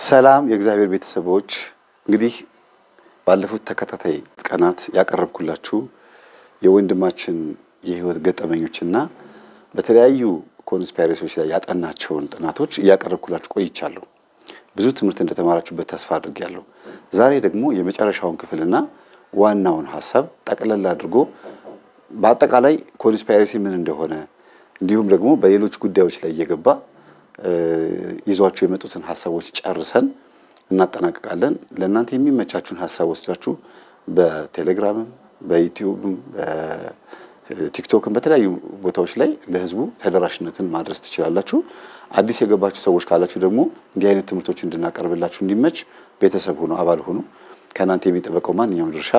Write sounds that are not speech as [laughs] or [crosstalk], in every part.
ሰላም የእግዚአብሔር ቤተሰቦች፣ እንግዲህ ባለፉት ተከታታይ ቀናት ያቀረብኩላችሁ የወንድማችን የህይወት ገጠመኞችና በተለያዩ conspiracy ዎች ላይ ያጠናቸውን ጥናቶች እያቀረብኩላችሁ ቆይቻለሁ። ብዙ ትምህርት እንደተማራችሁበት ተስፋ አድርጌያለሁ። ዛሬ ደግሞ የመጨረሻውን ክፍልና ዋናውን ሀሳብ ጠቅለል አድርጎ በአጠቃላይ conspiracy ምን እንደሆነ እንዲሁም ደግሞ በሌሎች ጉዳዮች ላይ እየገባ ይዟችሁ የመጡትን ሀሳቦች ጨርሰን እናጠናቅቃለን። ለእናንተ የሚመቻችሁን ሀሳብ ወስዳችሁ በቴሌግራምም በዩቲዩብም በቲክቶክም በተለያዩ ቦታዎች ላይ ለህዝቡ ተደራሽነትን ማድረስ ትችላላችሁ። አዲስ የገባችሁ ሰዎች ካላችሁ ደግሞ እንዲህ አይነት ትምህርቶች እንድናቀርብላችሁ እንዲመች ቤተሰብ ሆኖ አባል ሆኑ። ከእናንተ የሚጠበቀው ማንኛውም ድርሻ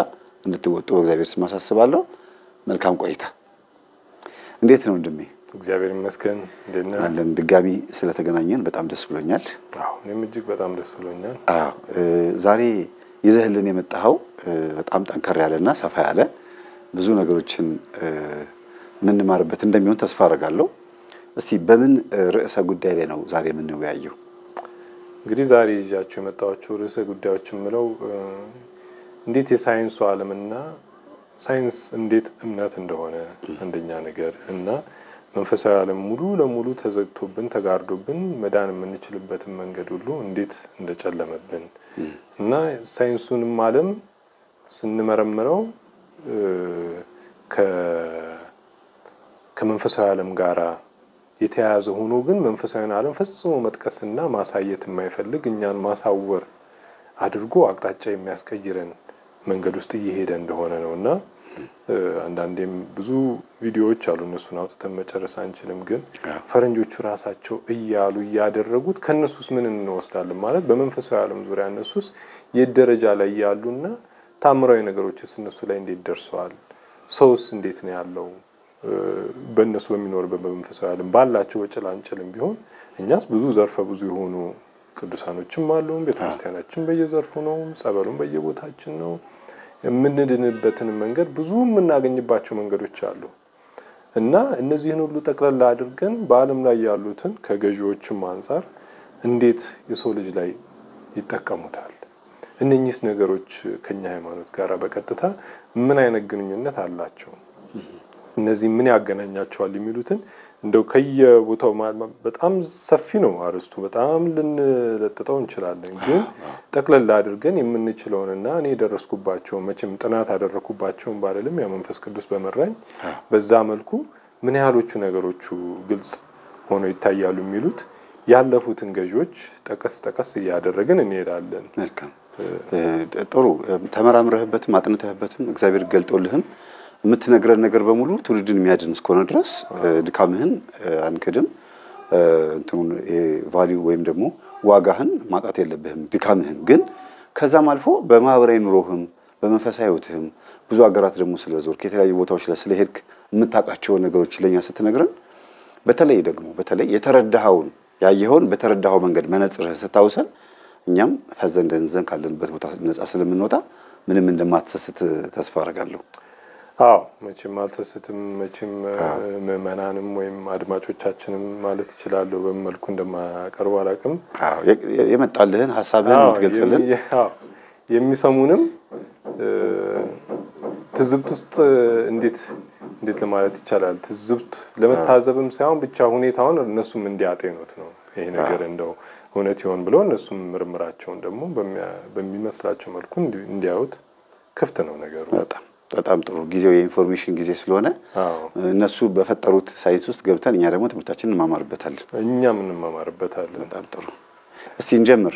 እንድትወጡ በእግዚአብሔር ስም አሳስባለሁ። መልካም ቆይታ። እንዴት ነው ወንድሜ? እግዚአብሔር ይመስገን። እንዴት ነህ? አለን ድጋሚ ስለተገናኘን በጣም ደስ ብሎኛል። አዎ እኔም እጅግ በጣም ደስ ብሎኛል። አዎ ዛሬ ይዘህልን የመጣኸው በጣም ጠንከር ያለና ሰፋ ያለ ብዙ ነገሮችን የምንማርበት እንደሚሆን ተስፋ አደርጋለሁ። እስቲ በምን ርዕሰ ጉዳይ ላይ ነው ዛሬ የምንወያየው? እንግዲህ ዛሬ ይዣቸው የመጣኋቸው ርዕሰ ጉዳዮች የምለው እንዴት የሳይንሱ ዓለምና ሳይንስ እንዴት እምነት እንደሆነ አንደኛ ነገር እና መንፈሳዊ ዓለም ሙሉ ለሙሉ ተዘግቶብን ተጋርዶብን መዳን የምንችልበትን መንገድ ሁሉ እንዴት እንደጨለመብን እና ሳይንሱንም ዓለም ስንመረምረው ከመንፈሳዊ ዓለም ጋራ የተያያዘ ሆኖ ግን መንፈሳዊን ዓለም ፈጽሞ መጥቀስና ማሳየት የማይፈልግ እኛን ማሳወር አድርጎ አቅጣጫ የሚያስቀይረን መንገድ ውስጥ እየሄደ እንደሆነ ነው እና አንዳንዴም ብዙ ቪዲዮዎች አሉ። እነሱን አውጥተን መጨረስ አንችልም። ግን ፈረንጆቹ ራሳቸው እያሉ እያደረጉት ከእነሱስ ምን እንወስዳለን ማለት በመንፈሳዊ ዓለም ዙሪያ እነሱስ የት ደረጃ ላይ ያሉና ታምራዊ ነገሮችስ እነሱ ላይ እንዴት ደርሰዋል? ሰውስ እንዴት ነው ያለው? በእነሱ በሚኖርበት በመንፈሳዊ ዓለም ባላቸው በጭላንጭልም ቢሆን እኛስ ብዙ ዘርፈ ብዙ የሆኑ ቅዱሳኖችም አሉ። ቤተክርስቲያናችን በየዘርፉ ነው። ጸበሉም በየቦታችን ነው። የምንድንበትን መንገድ ብዙ የምናገኝባቸው መንገዶች አሉ እና እነዚህን ሁሉ ጠቅላላ አድርገን በዓለም ላይ ያሉትን ከገዢዎችም አንጻር እንዴት የሰው ልጅ ላይ ይጠቀሙታል? እነኚህስ ነገሮች ከኛ ሃይማኖት ጋር በቀጥታ ምን አይነት ግንኙነት አላቸው? እነዚህ ምን ያገናኛቸዋል? የሚሉትን እንደው ከየቦታው በጣም ሰፊ ነው አርስቱ፣ በጣም ልንለጥጠው እንችላለን። ግን ጠቅለላ አድርገን የምንችለውንና እኔ የደረስኩባቸው መቼም ጥናት አደረግኩባቸውን ባልልም ያ መንፈስ ቅዱስ በመራኝ በዛ መልኩ ምን ያህሎቹ ነገሮቹ ግልጽ ሆነው ይታያሉ የሚሉት ያለፉትን ገዢዎች ጠቀስ ጠቀስ እያደረግን እንሄዳለን። መልካም ጥሩ። ተመራምረህበትም አጥንተህበትም እግዚአብሔር ገልጦልህም የምትነግረን ነገር በሙሉ ትውልድን የሚያድን እስከሆነ ድረስ ድካምህን አንክድም። እንትኑን value ወይም ደግሞ ዋጋህን ማጣት የለብህም ድካምህን። ግን ከዛም አልፎ በማህበራዊ ኑሮህም በመንፈሳዊ ህይወትህም ብዙ ሀገራት ደግሞ ስለዞርክ የተለያዩ ቦታዎች ላይ ስለሄድክ የምታውቃቸውን ነገሮች ለእኛ ስትነግረን በተለይ ደግሞ በተለይ የተረዳኸውን ያየኸውን በተረዳኸው መንገድ መነጽርህን ስታውሰን እኛም ፈዘን ደንዘን ካለንበት ቦታ ነጻ ስለምንወጣ ምንም እንደማትሰስት ተስፋ አደርጋለሁ። አዎ መቼም አልሰስትም። መቼም ምዕመናንም ወይም አድማጮቻችንም ማለት ይችላለሁ በምን መልኩ እንደማቀርቡ አላውቅም። የመጣልህን ሀሳብህን የምትገልጽልን የሚሰሙንም ትዝብት ውስጥ እንዴት እንዴት ለማለት ይቻላል ትዝብት ለመታዘብም ሳይሆን ብቻ ሁኔታውን እነሱም እንዲያጤኑት ነው ይሄ ነገር እንደው እውነት ይሆን ብለው እነሱም ምርምራቸውን ደግሞ በሚመስላቸው መልኩ እንዲያዩት ክፍት ነው ነገሩ። በጣም በጣም ጥሩ ጊዜው የ information ጊዜ ስለሆነ እነሱ በፈጠሩት ሳይንስ ውስጥ ገብተን እኛ ደግሞ ትምህርታችንን እንማማርበታለን። እኛም እንማማርበታለን። በጣም ጥሩ። እስቲ እንጀምር።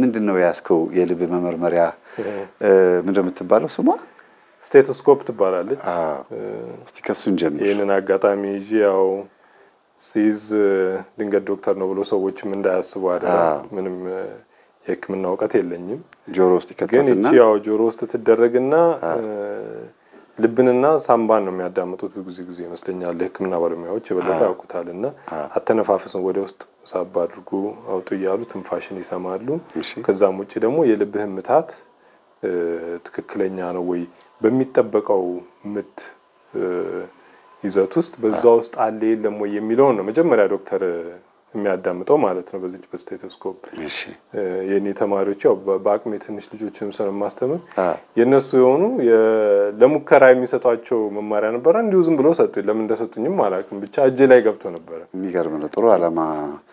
ምንድን ነው የያዝከው? የልብ መመርመሪያ ምንድን የምትባለው ስሟ? stethoscope ትባላለች። እስቲ ከሱ እንጀምር። ይህንን አጋጣሚ ይዤ ያው ሲይዝ ድንገት ዶክተር ነው ብሎ ሰዎችም እንዳያስቡ አደራ። ምንም የሕክምና እውቀት የለኝም። ጆሮ ውስጥ ግን ይከተትና ይቺ ያው ጆሮ ውስጥ ትደረግና ልብንና ሳምባን ነው የሚያዳምጡት ብዙ ጊዜ ይመስለኛል። የሕክምና ባለሙያዎች የበለጠ ያውቁታል። እና አተነፋፈስን ወደ ውስጥ ሳባ አድርጎ አውጡ እያሉ ትንፋሽን ይሰማሉ። ከዛም ውጭ ደግሞ የልብህን ምታት ትክክለኛ ነው ወይ በሚጠበቀው ምት ይዘት ውስጥ በዛ ውስጥ አለ የለም ወይ የሚለውን ነው መጀመሪያ ዶክተር የሚያዳምጠው ማለት ነው በዚች በስቴቶስኮፕ እሺ የእኔ ተማሪዎች ያው በአቅሜ ትንሽ ልጆችንም ስለማስተምር የእነሱ የሆኑ ለሙከራ የሚሰጧቸው መማሪያ ነበረ። እንዲሁ ዝም ብሎ ሰጡኝ። ለምን እንደሰጡኝም አላውቅም። ብቻ እጄ ላይ ገብቶ ነበረ። የሚገርም ነው። ጥሩ ዓላማ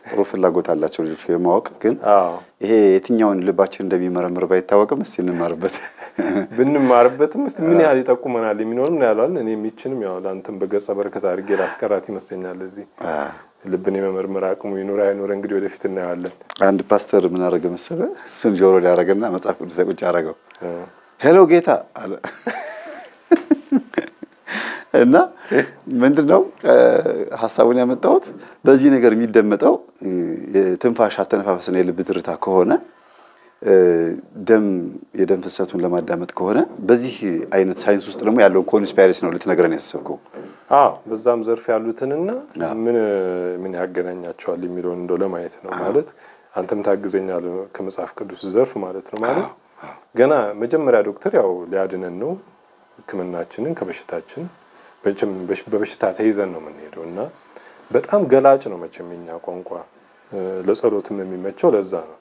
ጥሩ ፍላጎት አላቸው ልጆቹ የማወቅ ግን ይሄ የትኛውን ልባችን እንደሚመረምር ባይታወቅም እስቲ እንማርበት። [laughs] ብንማርበትም እስቲ ምን ያህል ይጠቁመናል የሚኖርም ያሏል። እኔ የሚችንም ያው ለአንተም በገጸ በረከት አድርጌ ላስቀራት ይመስለኛል። እዚህ ልብን የመመርመር አቅሙ ይኑር አይኑር እንግዲህ ወደፊት እናየዋለን። አንድ ፓስተር ምን አደረገ መሰለ? እሱን ጆሮ ላይ ያደረገና መጽሐፍ ቅዱስ ላይ ቁጭ አደረገው። hello ጌታ አለ እና ምንድነው ሀሳቡን ያመጣሁት በዚህ ነገር የሚደመጠው እ፣ የትንፋሽ አተነፋፈስና የልብ ትርታ ከሆነ ደም የደም ፍሰቱን ለማዳመጥ ከሆነ በዚህ አይነት ሳይንስ ውስጥ ደግሞ ያለውን conspiracy ነው ልትነግረን ያሰብከው። አዎ በዛም ዘርፍ ያሉትንና ምን ምን ያገናኛቸዋል የሚለውን እንደው ለማየት ነው ማለት። አንተም ታግዘኛል ከመጽሐፍ ቅዱስ ዘርፍ ማለት ነው ማለት። ገና መጀመሪያ ዶክተር ያው ሊያድነን ነው ሕክምናችንን ከበሽታችን በበሽታ ተይዘን ነው የምንሄደው እና በጣም ገላጭ ነው መቼም የኛ ቋንቋ። ለጸሎትም የሚመቸው ለዛ ነው።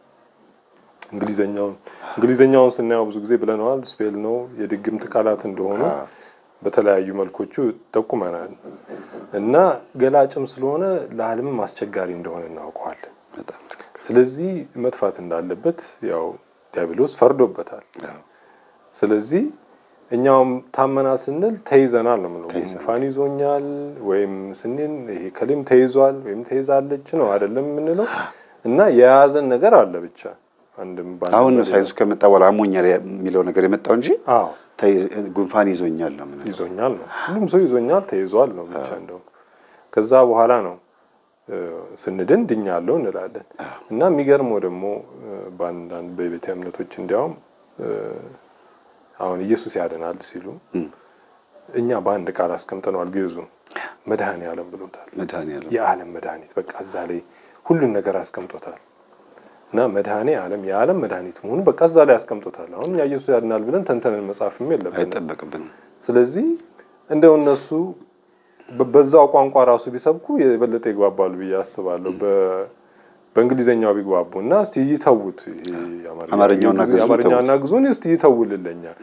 እንግሊዘኛውን እንግሊዘኛውን ስናየው ብዙ ጊዜ ብለነዋል ስፔል ነው የድግምት ቃላት እንደሆኑ በተለያዩ መልኮቹ ጠቁመናል እና ገላጭም ስለሆነ ለዓለምም አስቸጋሪ እንደሆነ እናውቀዋለን። ስለዚህ መጥፋት እንዳለበት ያው ዲያብሎስ ፈርዶበታል። ስለዚህ እኛውም ታመናል ስንል ተይዘናል ነው ተይዘናል። ጉንፋን ይዞኛል ወይም ስንል ይሄ ከሌም ተይዟል ወይም ተይዛለች ነው አይደለም የምንለው እና የያዘን ነገር አለ ብቻ አሁን ነው ሳይንሱ ከመጣ በኋላ አሞኛል የሚለው ነገር የመጣው እንጂ ጉንፋን ይዞኛል ነው ይዞኛል ነው። ሁሉም ሰው ይዞኛል ተይዟል ነው ብቻ እንደው ከዛ በኋላ ነው ስንድን ድኛለሁ እንላለን። እና የሚገርመው ደግሞ በአንዳንድ በቤተ እምነቶች እንዲያውም አሁን ኢየሱስ ያድናል ሲሉ እኛ በአንድ ቃል አስቀምጠነዋል ግዕዙን መድኃኔ ዓለም ብሎታል የዓለም መድኃኒት በቃ እዛ ላይ ሁሉን ነገር አስቀምጦታል እና መድኃኔ ዓለም የዓለም መድኃኒት መሆኑ በቃ እዛ ላይ አስቀምጦታል አሁን እኛ ኢየሱስ ያድናል ብለን ተንተንን መጻፍም የለብንም አይጠበቅብንም። ስለዚህ እንደው እነሱ በዛው ቋንቋ ራሱ ቢሰብኩ የበለጠ ይግባባሉ ብዬ አስባለሁ። በእንግሊዘኛው ቢግባቡ እና እስቲ የአማርኛ- አማርኛውና ግዙን እስቲ ይተውልለኛል።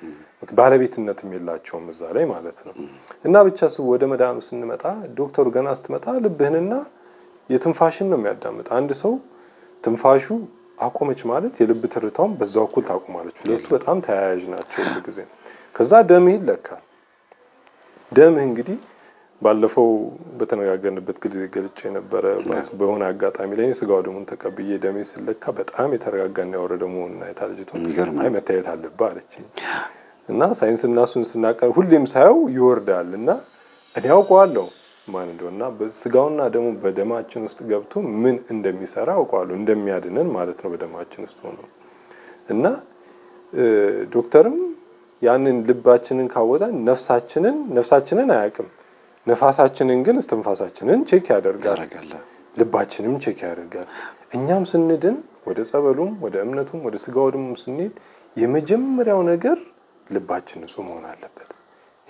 ባለቤትነትም የላቸውም እዛ ላይ ማለት ነው። እና ብቻ ስ ወደ መድኃኑ ስንመጣ ዶክተሩ ገና ስትመጣ ልብህንና የትንፋሽን ነው የሚያዳምጥ። አንድ ሰው ትንፋሹ አቆመች ማለት የልብ ትርታውም በዛው እኩል ታቆማለች። ሁለቱ በጣም ተያያዥ ናቸው ሁሉ ጊዜ። ከዛ ደምህ ይለካል። ደምህ እንግዲህ ባለፈው በተነጋገርንበት ጊዜ ገልጬ የነበረ በሆነ አጋጣሚ ላይ ስጋው ደሙን ተቀብዬ ደሜ ስለካ በጣም የተረጋጋና ያወረደ መሆኑን አይታ ነው። አይ መታየት አለብህ አለችኝ። እና ሳይንስና እሱን ስናቀር ሁሌም ሳየው ይወርዳል እና እኔ ያውቀዋለሁ ማን እንደሆነና በስጋውና ደሙ በደማችን ውስጥ ገብቶ ምን እንደሚሰራ አውቀዋለሁ እንደሚያድነን ማለት ነው በደማችን ውስጥ ሆኖ እና ዶክተርም ያንን ልባችንን ካወጣ ነፍሳችንን ነፍሳችንን አያውቅም። ነፋሳችንን ግን እስትንፋሳችንን check ያደርጋል። ልባችንም check ያደርጋል። እኛም ስንድን ወደ ጸበሉም ወደ እምነቱም ወደ ስጋው ደሙም ስንሄድ የመጀመሪያው ነገር ልባችን ንጹህ መሆን አለበት።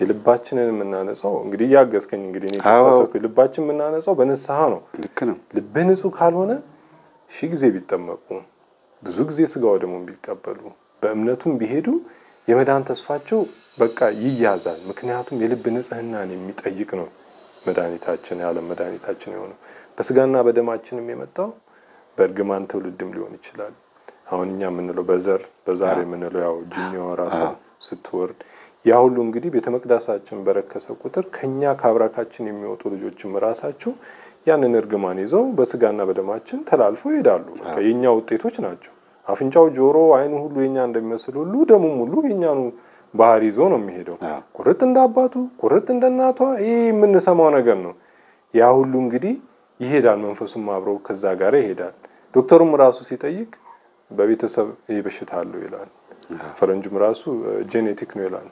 የልባችንን የምናነጻው እንግዲህ እያገዝከኝ እንግዲህ እኔ ተሳሳትኩኝ። ልባችን የምናነጻው በንስሐ ነው። ልክ ነው። ልብህ ንጹህ ካልሆነ ሺህ ጊዜ ቢጠመቁ ብዙ ጊዜ ስጋው ደሙን ቢቀበሉ በእምነቱም ቢሄዱ የመዳን ተስፋቸው በቃ ይያዛል። ምክንያቱም የልብ ንጽህናን የሚጠይቅ ነው መድኃኒታችን የዓለም መድኃኒታችን የሆነው በስጋና በደማችንም የመጣው በእርግማን ትውልድም ሊሆን ይችላል። አሁን እኛ የምንለው በዘር በዛር የምንለው ያው ጂኒዋ ራሷ ስትወርድ ያ ሁሉ እንግዲህ ቤተ መቅደሳችን በረከሰ ቁጥር ከኛ ከአብራካችን የሚወጡ ልጆችም ራሳቸው ያንን እርግማን ይዘው በስጋና በደማችን ተላልፈው ይሄዳሉ። የኛ ውጤቶች ናቸው። አፍንጫው፣ ጆሮ፣ አይኑ ሁሉ የኛ እንደሚመስል ሁሉ ደሙም ሁሉ የኛኑ ባህሪ ይዞ ነው የሚሄደው። ቁርጥ እንደ አባቱ ቁርጥ እንደ እናቷ ይህ የምንሰማው ነገር ነው። ያ ሁሉ እንግዲህ ይሄዳል። መንፈሱም አብሮ ከዛ ጋር ይሄዳል። ዶክተሩም ራሱ ሲጠይቅ በቤተሰብ ይህ በሽታ አለው ይላል። ፈረንጁም ራሱ ጄኔቲክ ነው ይላል።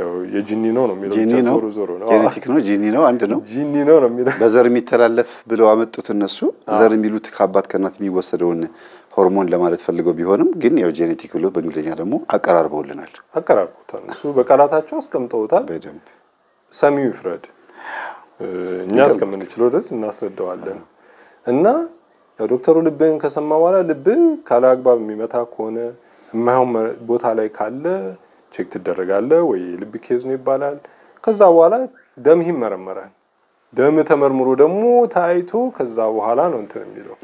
ያው የጂኒ ነው ነው የሚለው ጂኒ ነው ዞሮ ዞሮ ነው genetic ነው ጂኒ ነው አንድ ነው። ጂኒ ነው ነው የሚለው በዘር የሚተላለፍ ብለው አመጡት እነሱ። ዘር የሚሉት ከአባት ከእናት የሚወሰደውን ሆርሞን ለማለት ፈልገው ቢሆንም ግን ያው genetic ብሎ በእንግሊዝኛ ደግሞ አቀራርበውልናል አቀራርቦታል። እሱ በቃላታቸው አስቀምጠውታል። በደንብ ሰሚው ይፍረድ። እኛ እስከምንችለው ድረስ እናስረዳዋለን። እና ያው ዶክተሩ ልብህን ከሰማ በኋላ ልብህ ካለ አግባብ የሚመታ ከሆነ የማይሆን ቦታ ላይ ካለ check ትደረጋለህ ወይ ልብ case ነው ይባላል። ከዛ በኋላ ደምህ ይመረመራል። ደም ተመርምሮ ደግሞ ታይቶ ከዛ በኋላ ነው እንትን የሚለው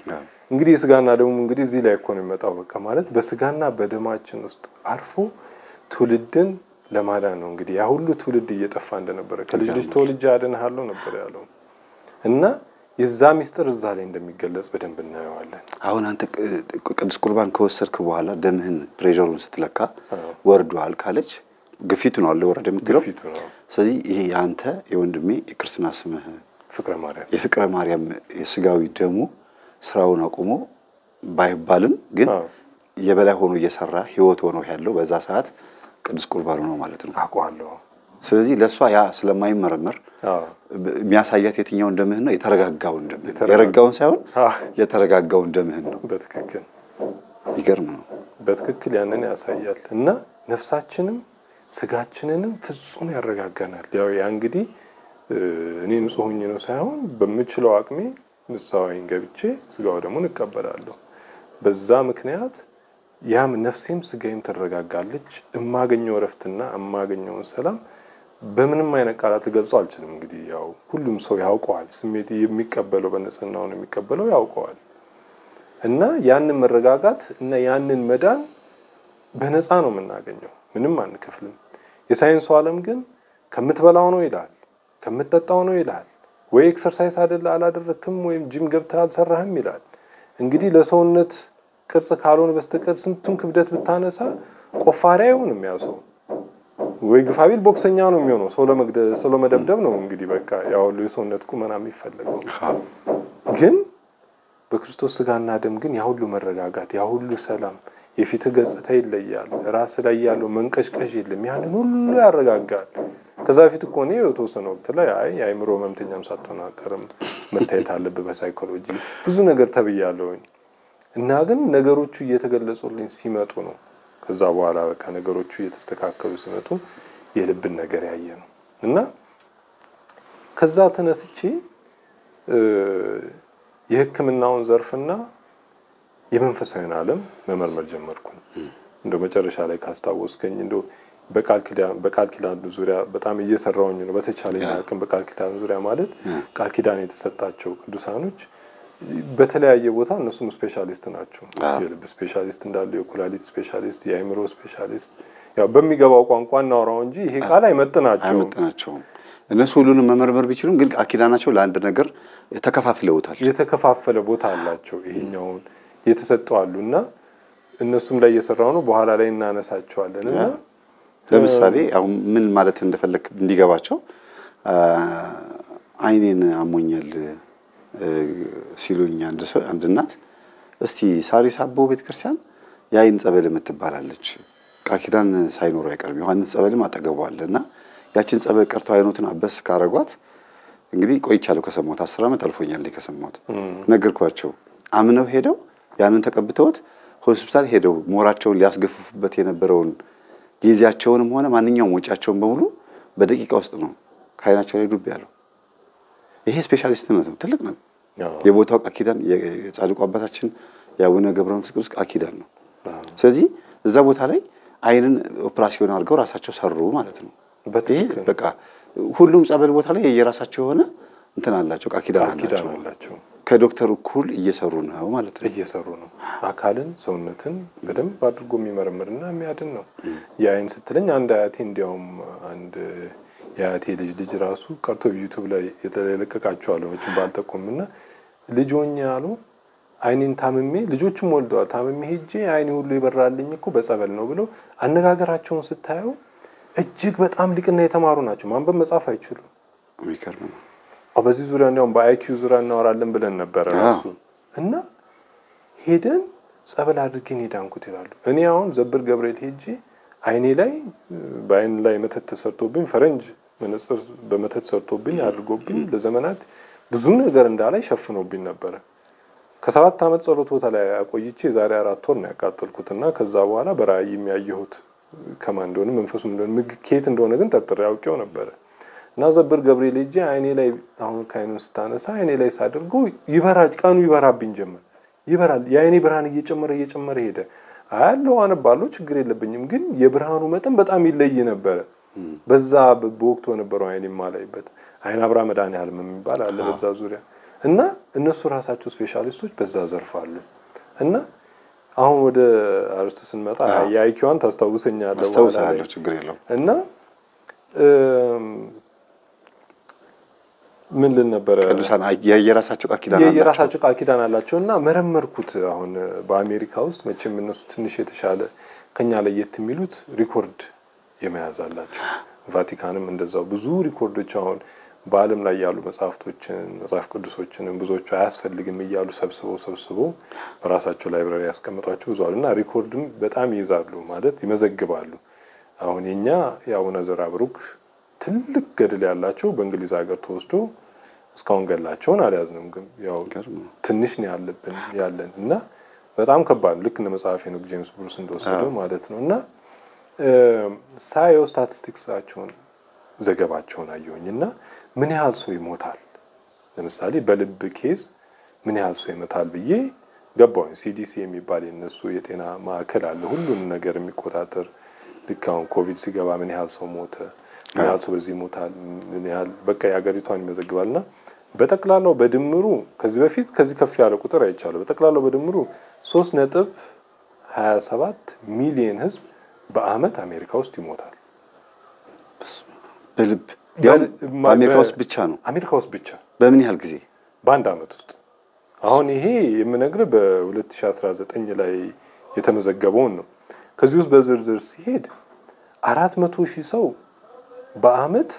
እንግዲህ የስጋና ደሙ እንግዲህ እዚህ ላይ እኮ ነው የሚመጣው። በቃ ማለት በስጋና በደማችን ውስጥ አርፎ ትውልድን ለማዳን ነው እንግዲህ ያ ሁሉ ትውልድ እየጠፋ እንደነበረ ከልጅ ልጅ ተወልጄ አድንሃለሁ ነበር ያለው እና የዛ ሚስጥር እዛ ላይ እንደሚገለጽ በደንብ እናየዋለን። አሁን አንተ ቅዱስ ቁርባን ከወሰድክ በኋላ ደምህን ፕሬሸሩን ስትለካ ወርዷል ካለች ግፊቱ ነው አለ ወረደ የምትለው ስለዚህ ይሄ የአንተ የወንድሜ የክርስትና ስምህ ፍቅረ ማርያም የፍቅረ ማርያም የስጋዊ ደሙ ስራውን አቁሞ ባይባልም ግን የበላይ ሆኖ እየሰራ ህይወት ሆኖ ያለው በዛ ሰዓት ቅዱስ ቁርባኑ ነው ማለት ነው። አውቀዋለሁ። ስለዚህ ለእሷ ያ ስለማይመረመር አዎ የሚያሳያት የትኛውን ደምህን ነው? የተረጋጋውን ደምህን የረጋውን ሳይሆን የተረጋጋውን ደምህን ነው። በትክክል ይገርም ነው። በትክክል ያንን ያሳያል እና ነፍሳችንም ስጋችንንም ፍጹም ያረጋጋናል። ያው ያ እንግዲህ እኔ ንጹሕ ሆኜ ነው ሳይሆን በምችለው አቅሜ ንስሐዬን ገብቼ ስጋው ደግሞ እቀበላለሁ። በዛ ምክንያት ያም ነፍሴም ስጋዬም ትረጋጋለች። የማገኘው እረፍትና የማገኘውን ሰላም በምንም አይነት ቃላት ልገልጸው አልችልም። እንግዲህ ያው ሁሉም ሰው ያውቀዋል። ስሜት የሚቀበለው በንጽህናው ነው የሚቀበለው ያውቀዋል። እና ያንን መረጋጋት እና ያንን መዳን በነፃ ነው የምናገኘው፣ ምንም አንከፍልም። የሳይንሱ ዓለም ግን ከምትበላው ነው ይላል፣ ከምትጠጣው ነው ይላል፣ ወይ exercise አይደለ አላደረክም ወይም ጂም ገብተህ አልሰራህም ይላል። እንግዲህ ለሰውነት ቅርጽ ካልሆነ በስተቀር ስንቱን ክብደት ብታነሳ ቆፋሪ አይሆንም ያ ሰው ወይ ግፋ ቢል ቦክሰኛ ነው የሚሆነው። ሰው ለመደብደብ ነው እንግዲህ በቃ ያ ሁሉ የሰውነት ቁመና የሚፈለገው ግን በክርስቶስ ስጋና ደም ግን ያ ሁሉ መረጋጋት ያ ሁሉ ሰላም የፊት ገጽታ ይለያል። ራስ ላይ ያለው መንቀሽቀሽ የለም። ያንን ሁሉ ያረጋጋል። ከዛ በፊት እኮ እኔ የተወሰነ ወቅት ላይ አይ የአእምሮ ህመምተኛም ሳትሆን አትቀርም መታየት አለብህ በሳይኮሎጂ ብዙ ነገር ተብያለሁኝ እና ግን ነገሮቹ እየተገለጹልኝ ሲመጡ ነው ከዛ በኋላ በቃ ነገሮቹ እየተስተካከሉ ሲመጡ የልብን ነገር ያየ ነው እና ከዛ ተነስቼ የሕክምናውን ዘርፍና የመንፈሳዊን ዓለም መመርመር ጀመርኩኝ። እንደ መጨረሻ ላይ ካስታወስከኝ እንደ በቃል ኪዳን ዙሪያ በጣም እየሰራውኝ ነው። በተቻለኝ አቅም በቃል ኪዳን ዙሪያ ማለት ቃል ኪዳን የተሰጣቸው ቅዱሳኖች በተለያየ ቦታ እነሱም specialist ናቸው። የልብ specialist እንዳሉ፣ የኩላሊት specialist፣ የአእምሮ specialist ያው በሚገባው ቋንቋ እናወራው እንጂ ይሄ ቃል አይመጥናቸውም። እነሱ ሁሉንም መመርመር ቢችሉም ግን ቃል ኪዳናቸው ለአንድ ነገር ተከፋፍለውታል። የተከፋፈለ ቦታ አላቸው። ይሄኛውን የተሰጠው አሉ እና እነሱም ላይ እየሰራው ነው። በኋላ ላይ እናነሳቸዋለን እና ለምሳሌ አሁን ምን ማለት እንደፈለግ እንዲገባቸው አይኔን አሞኛል ሲሉኝ አንድ እናት እስቲ ሳሪስ አቦ ቤተክርስቲያን የአይን ጸበል የምትባላለች ቃል ኪዳን ሳይኖሩ አይቀርም። ዮሐንስ ጸበልም አጠገቧል እና ያችን ጸበል ቀርተው አይኖትን አበስ ካረጓት እንግዲህ ቆይቻለሁ ከሰማሁት አስር ዓመት አልፎኛል ከሰማሁት ነገርኳቸው። አምነው ሄደው ያንን ተቀብተውት ሆስፒታል ሄደው ሞራቸውን ሊያስገፍፉበት የነበረውን ጊዜያቸውንም ሆነ ማንኛውም ወጪያቸውን በሙሉ በደቂቃ ውስጥ ነው ከአይናቸው ላይ ዱብ ያለው። ይሄ ስፔሻሊስትነት ነው፣ ትልቅ ነው። የቦታው ቃል ኪዳን የጻድቁ አባታችን የአቡነ ገብረ መንፈስ ቅዱስ ቃል ኪዳን ነው። ስለዚህ እዛ ቦታ ላይ አይንን ኦፕራሲዮን አድርገው ራሳቸው ሰሩ ማለት ነው። ይሄ በቃ ሁሉም ጸበል ቦታ ላይ የየራሳቸው የሆነ እንትን አላቸው፣ ቃል ኪዳን አላቸው። ከዶክተር እኩል እየሰሩ ነው ማለት ነው። እየሰሩ ነው። አካልን ሰውነትን በደንብ አድርጎ የሚመረምርና የሚያድን ነው። የአይን ስትለኝ አንድ አያቴ እንዲያውም አንድ የአያቴ ልጅ ልጅ ራሱ ቀርቶ ዩቱብ ላይ የተለቀቃቸዋለሁ መቼም ባልጠቁም እና ልጅ ሆኜ ያሉ አይኔን ታምሜ ልጆችም ወልደዋል። ታምሜ ሄጄ አይኔ ሁሉ ይበራልኝ እኮ በጸበል ነው ብለው አነጋገራቸውን ስታየው እጅግ በጣም ሊቅና የተማሩ ናቸው። ማንበብ መጻፍ አይችሉም። የሚገርም ነው። በዚህ ዙሪያ እንዲያውም በ IQ ዙሪያ እናወራለን ብለን ነበረ ራሱ እና ሄደን ጸበል አድርጌን ሄዳንኩት ይላሉ። እኔ አሁን ዘብር ገብርኤል ሄጄ አይኔ ላይ በአይን ላይ መተት ተሰርቶብኝ ፈረንጅ መነጽር በመተት ሰርቶብኝ አድርጎብኝ ለዘመናት ብዙ ነገር እንዳላይ ሸፍኖብኝ ነበረ። ከሰባት ዓመት ጸሎት ቦታ ላይ አቆይቼ የዛሬ አራት ወር ነው ያቃጠልኩትና ከዛ በኋላ በራእይ የሚያየሁት ከማን እንደሆነ መንፈሱ እንደሆነ ከየት እንደሆነ ግን ጠርጥሬ አውቄው ነበረ እና ዘብር ገብርኤል ሄጄ አይኔ ላይ አሁን ከአይኑ ስታነሳ አይኔ ላይ ሳደርገው ይበራ ቀኑ ይበራብኝ ጀመር። ይበራል። የአይኔ ብርሃን እየጨመረ እየጨመረ ሄደ። አያለው አነባለሁ፣ ችግር የለብኝም። ግን የብርሃኑ መጠን በጣም ይለይ ነበረ። በዛ በወቅቱ በነበረው አይኔ የማላይበት አይን አብራ መድኃኔዓለም የሚባል አለ በዛ ዙሪያ እና እነሱ ራሳቸው ስፔሻሊስቶች በዛ ዘርፍ አሉ እና አሁን ወደ አርስቱ ስንመጣ የአይኪዋን ታስታውሰኛለህ አስታውሳለሁ። ችግር የለውም። እና ምን ልል ነበረ ቅዱሳን የየራሳቸው ቃል ኪዳን አላቸው። የራሳቸው ቃል ኪዳን አላቸው እና መረመርኩት። አሁን በአሜሪካ ውስጥ መቼም እነሱ ትንሽ የተሻለ ከኛ ለየት የሚሉት record የመያዝ አላቸው። ቫቲካንም እንደዛው ብዙ record ኦች አሁን በዓለም ላይ ያሉ መጽሐፍቶችን መጽሐፍ ቅዱሶችንም ብዙዎቹ አያስፈልግም እያሉ ሰብስበው ሰብስበው በራሳቸው library ያስቀምጧቸው ብዙ አሉ እና record ም በጣም ይይዛሉ ማለት ይመዘግባሉ። አሁን የኛ የአቡነ ዘርዓ ብሩክ ትልቅ ገድል ያላቸው በእንግሊዝ ሀገር ተወስዶ እስካሁን ገድላቸውን አልያዝንም፣ ግን ያው ትንሽ ነው ያለብን ያለን እና በጣም ከባድ ነው። ልክ እንደ መጽሐፍ ሄኖክ ጄምስ ብሩስ እንደወሰደው ማለት ነው እና ሳየው ስታቲስቲክሳቸውን ዘገባቸውን አየሁኝ እና ምን ያህል ሰው ይሞታል፣ ለምሳሌ በልብ case ምን ያህል ሰው ይሞታል ብዬ ገባሁኝ። CDC የሚባል የነሱ የጤና ማዕከል አለ፣ ሁሉንም ነገር የሚቆጣጠር ልክ አሁን ኮቪድ ሲገባ ምን ያህል ሰው ሞተ፣ ምን ያህል ሰው በዚህ ይሞታል፣ ምን ያህል በቃ የሀገሪቷን ይመዘግባል። እና በጠቅላላው በድምሩ ከዚህ በፊት ከዚህ ከፍ ያለ ቁጥር አይቻለሁ። በጠቅላላው በድምሩ ሶስት ነጥብ ሀያ ሰባት ሚሊየን ህዝብ በአመት አሜሪካ ውስጥ ይሞታል። በልብ ያውም በአሜሪካ ውስጥ ብቻ ነው። አሜሪካ ውስጥ ብቻ በምን ያህል ጊዜ? በአንድ አመት ውስጥ አሁን ይሄ የምነግርህ በ2019 ላይ የተመዘገበውን ነው። ከዚህ ውስጥ በዝርዝር ሲሄድ አራት መቶ ሺህ ሰው በአመት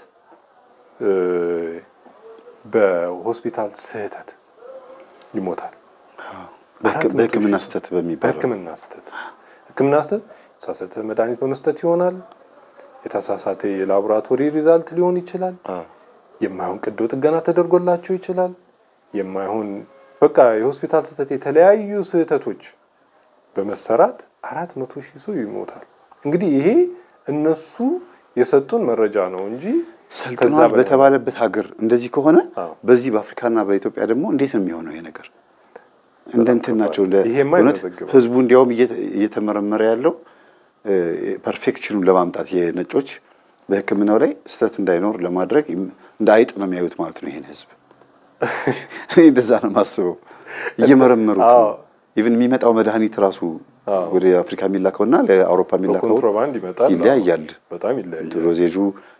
በሆስፒታል ስህተት ይሞታል። በሕክምና ስህተት በሚባለው በሕክምና ስህተት ሕክምና ስህተት የተሳሳተ መድኃኒት በመስጠት ይሆናል። የተሳሳተ የላቦራቶሪ ሪዛልት ሊሆን ይችላል። የማይሆን ቀዶ ጥገና ተደርጎላቸው ይችላል። የማይሆን በቃ የሆስፒታል ስህተት፣ የተለያዩ ስህተቶች በመሰራት አራት መቶ ሺህ ሰው ይሞታል። እንግዲህ ይሄ እነሱ የሰጡን መረጃ ነው እንጂ ሰልጥኗል በተባለበት ሀገር እንደዚህ ከሆነ በዚህ በአፍሪካና በኢትዮጵያ ደግሞ እንዴት ነው የሚሆነው? ይሄ ነገር እንደ እንትን ናቸው። እውነት ህዝቡ እንዲያውም እየተ- እየተመረመረ ያለው perfection ኑን ለማምጣት የነጮች በሕክምናው ላይ ስህተት እንዳይኖር ለማድረግ እንደ አይጥ ነው የሚያዩት ማለት ነው። ይሄን ህዝብ እኔ እንደዛ ነው የማስበው። እየመረመሩት ነው። Even የሚመጣው መድኃኒት ራሱ ወደ አፍሪካ የሚላከውና ለአውሮፓ የሚላከው ይለያያል። በጣም ይለያያል። dosage ኡ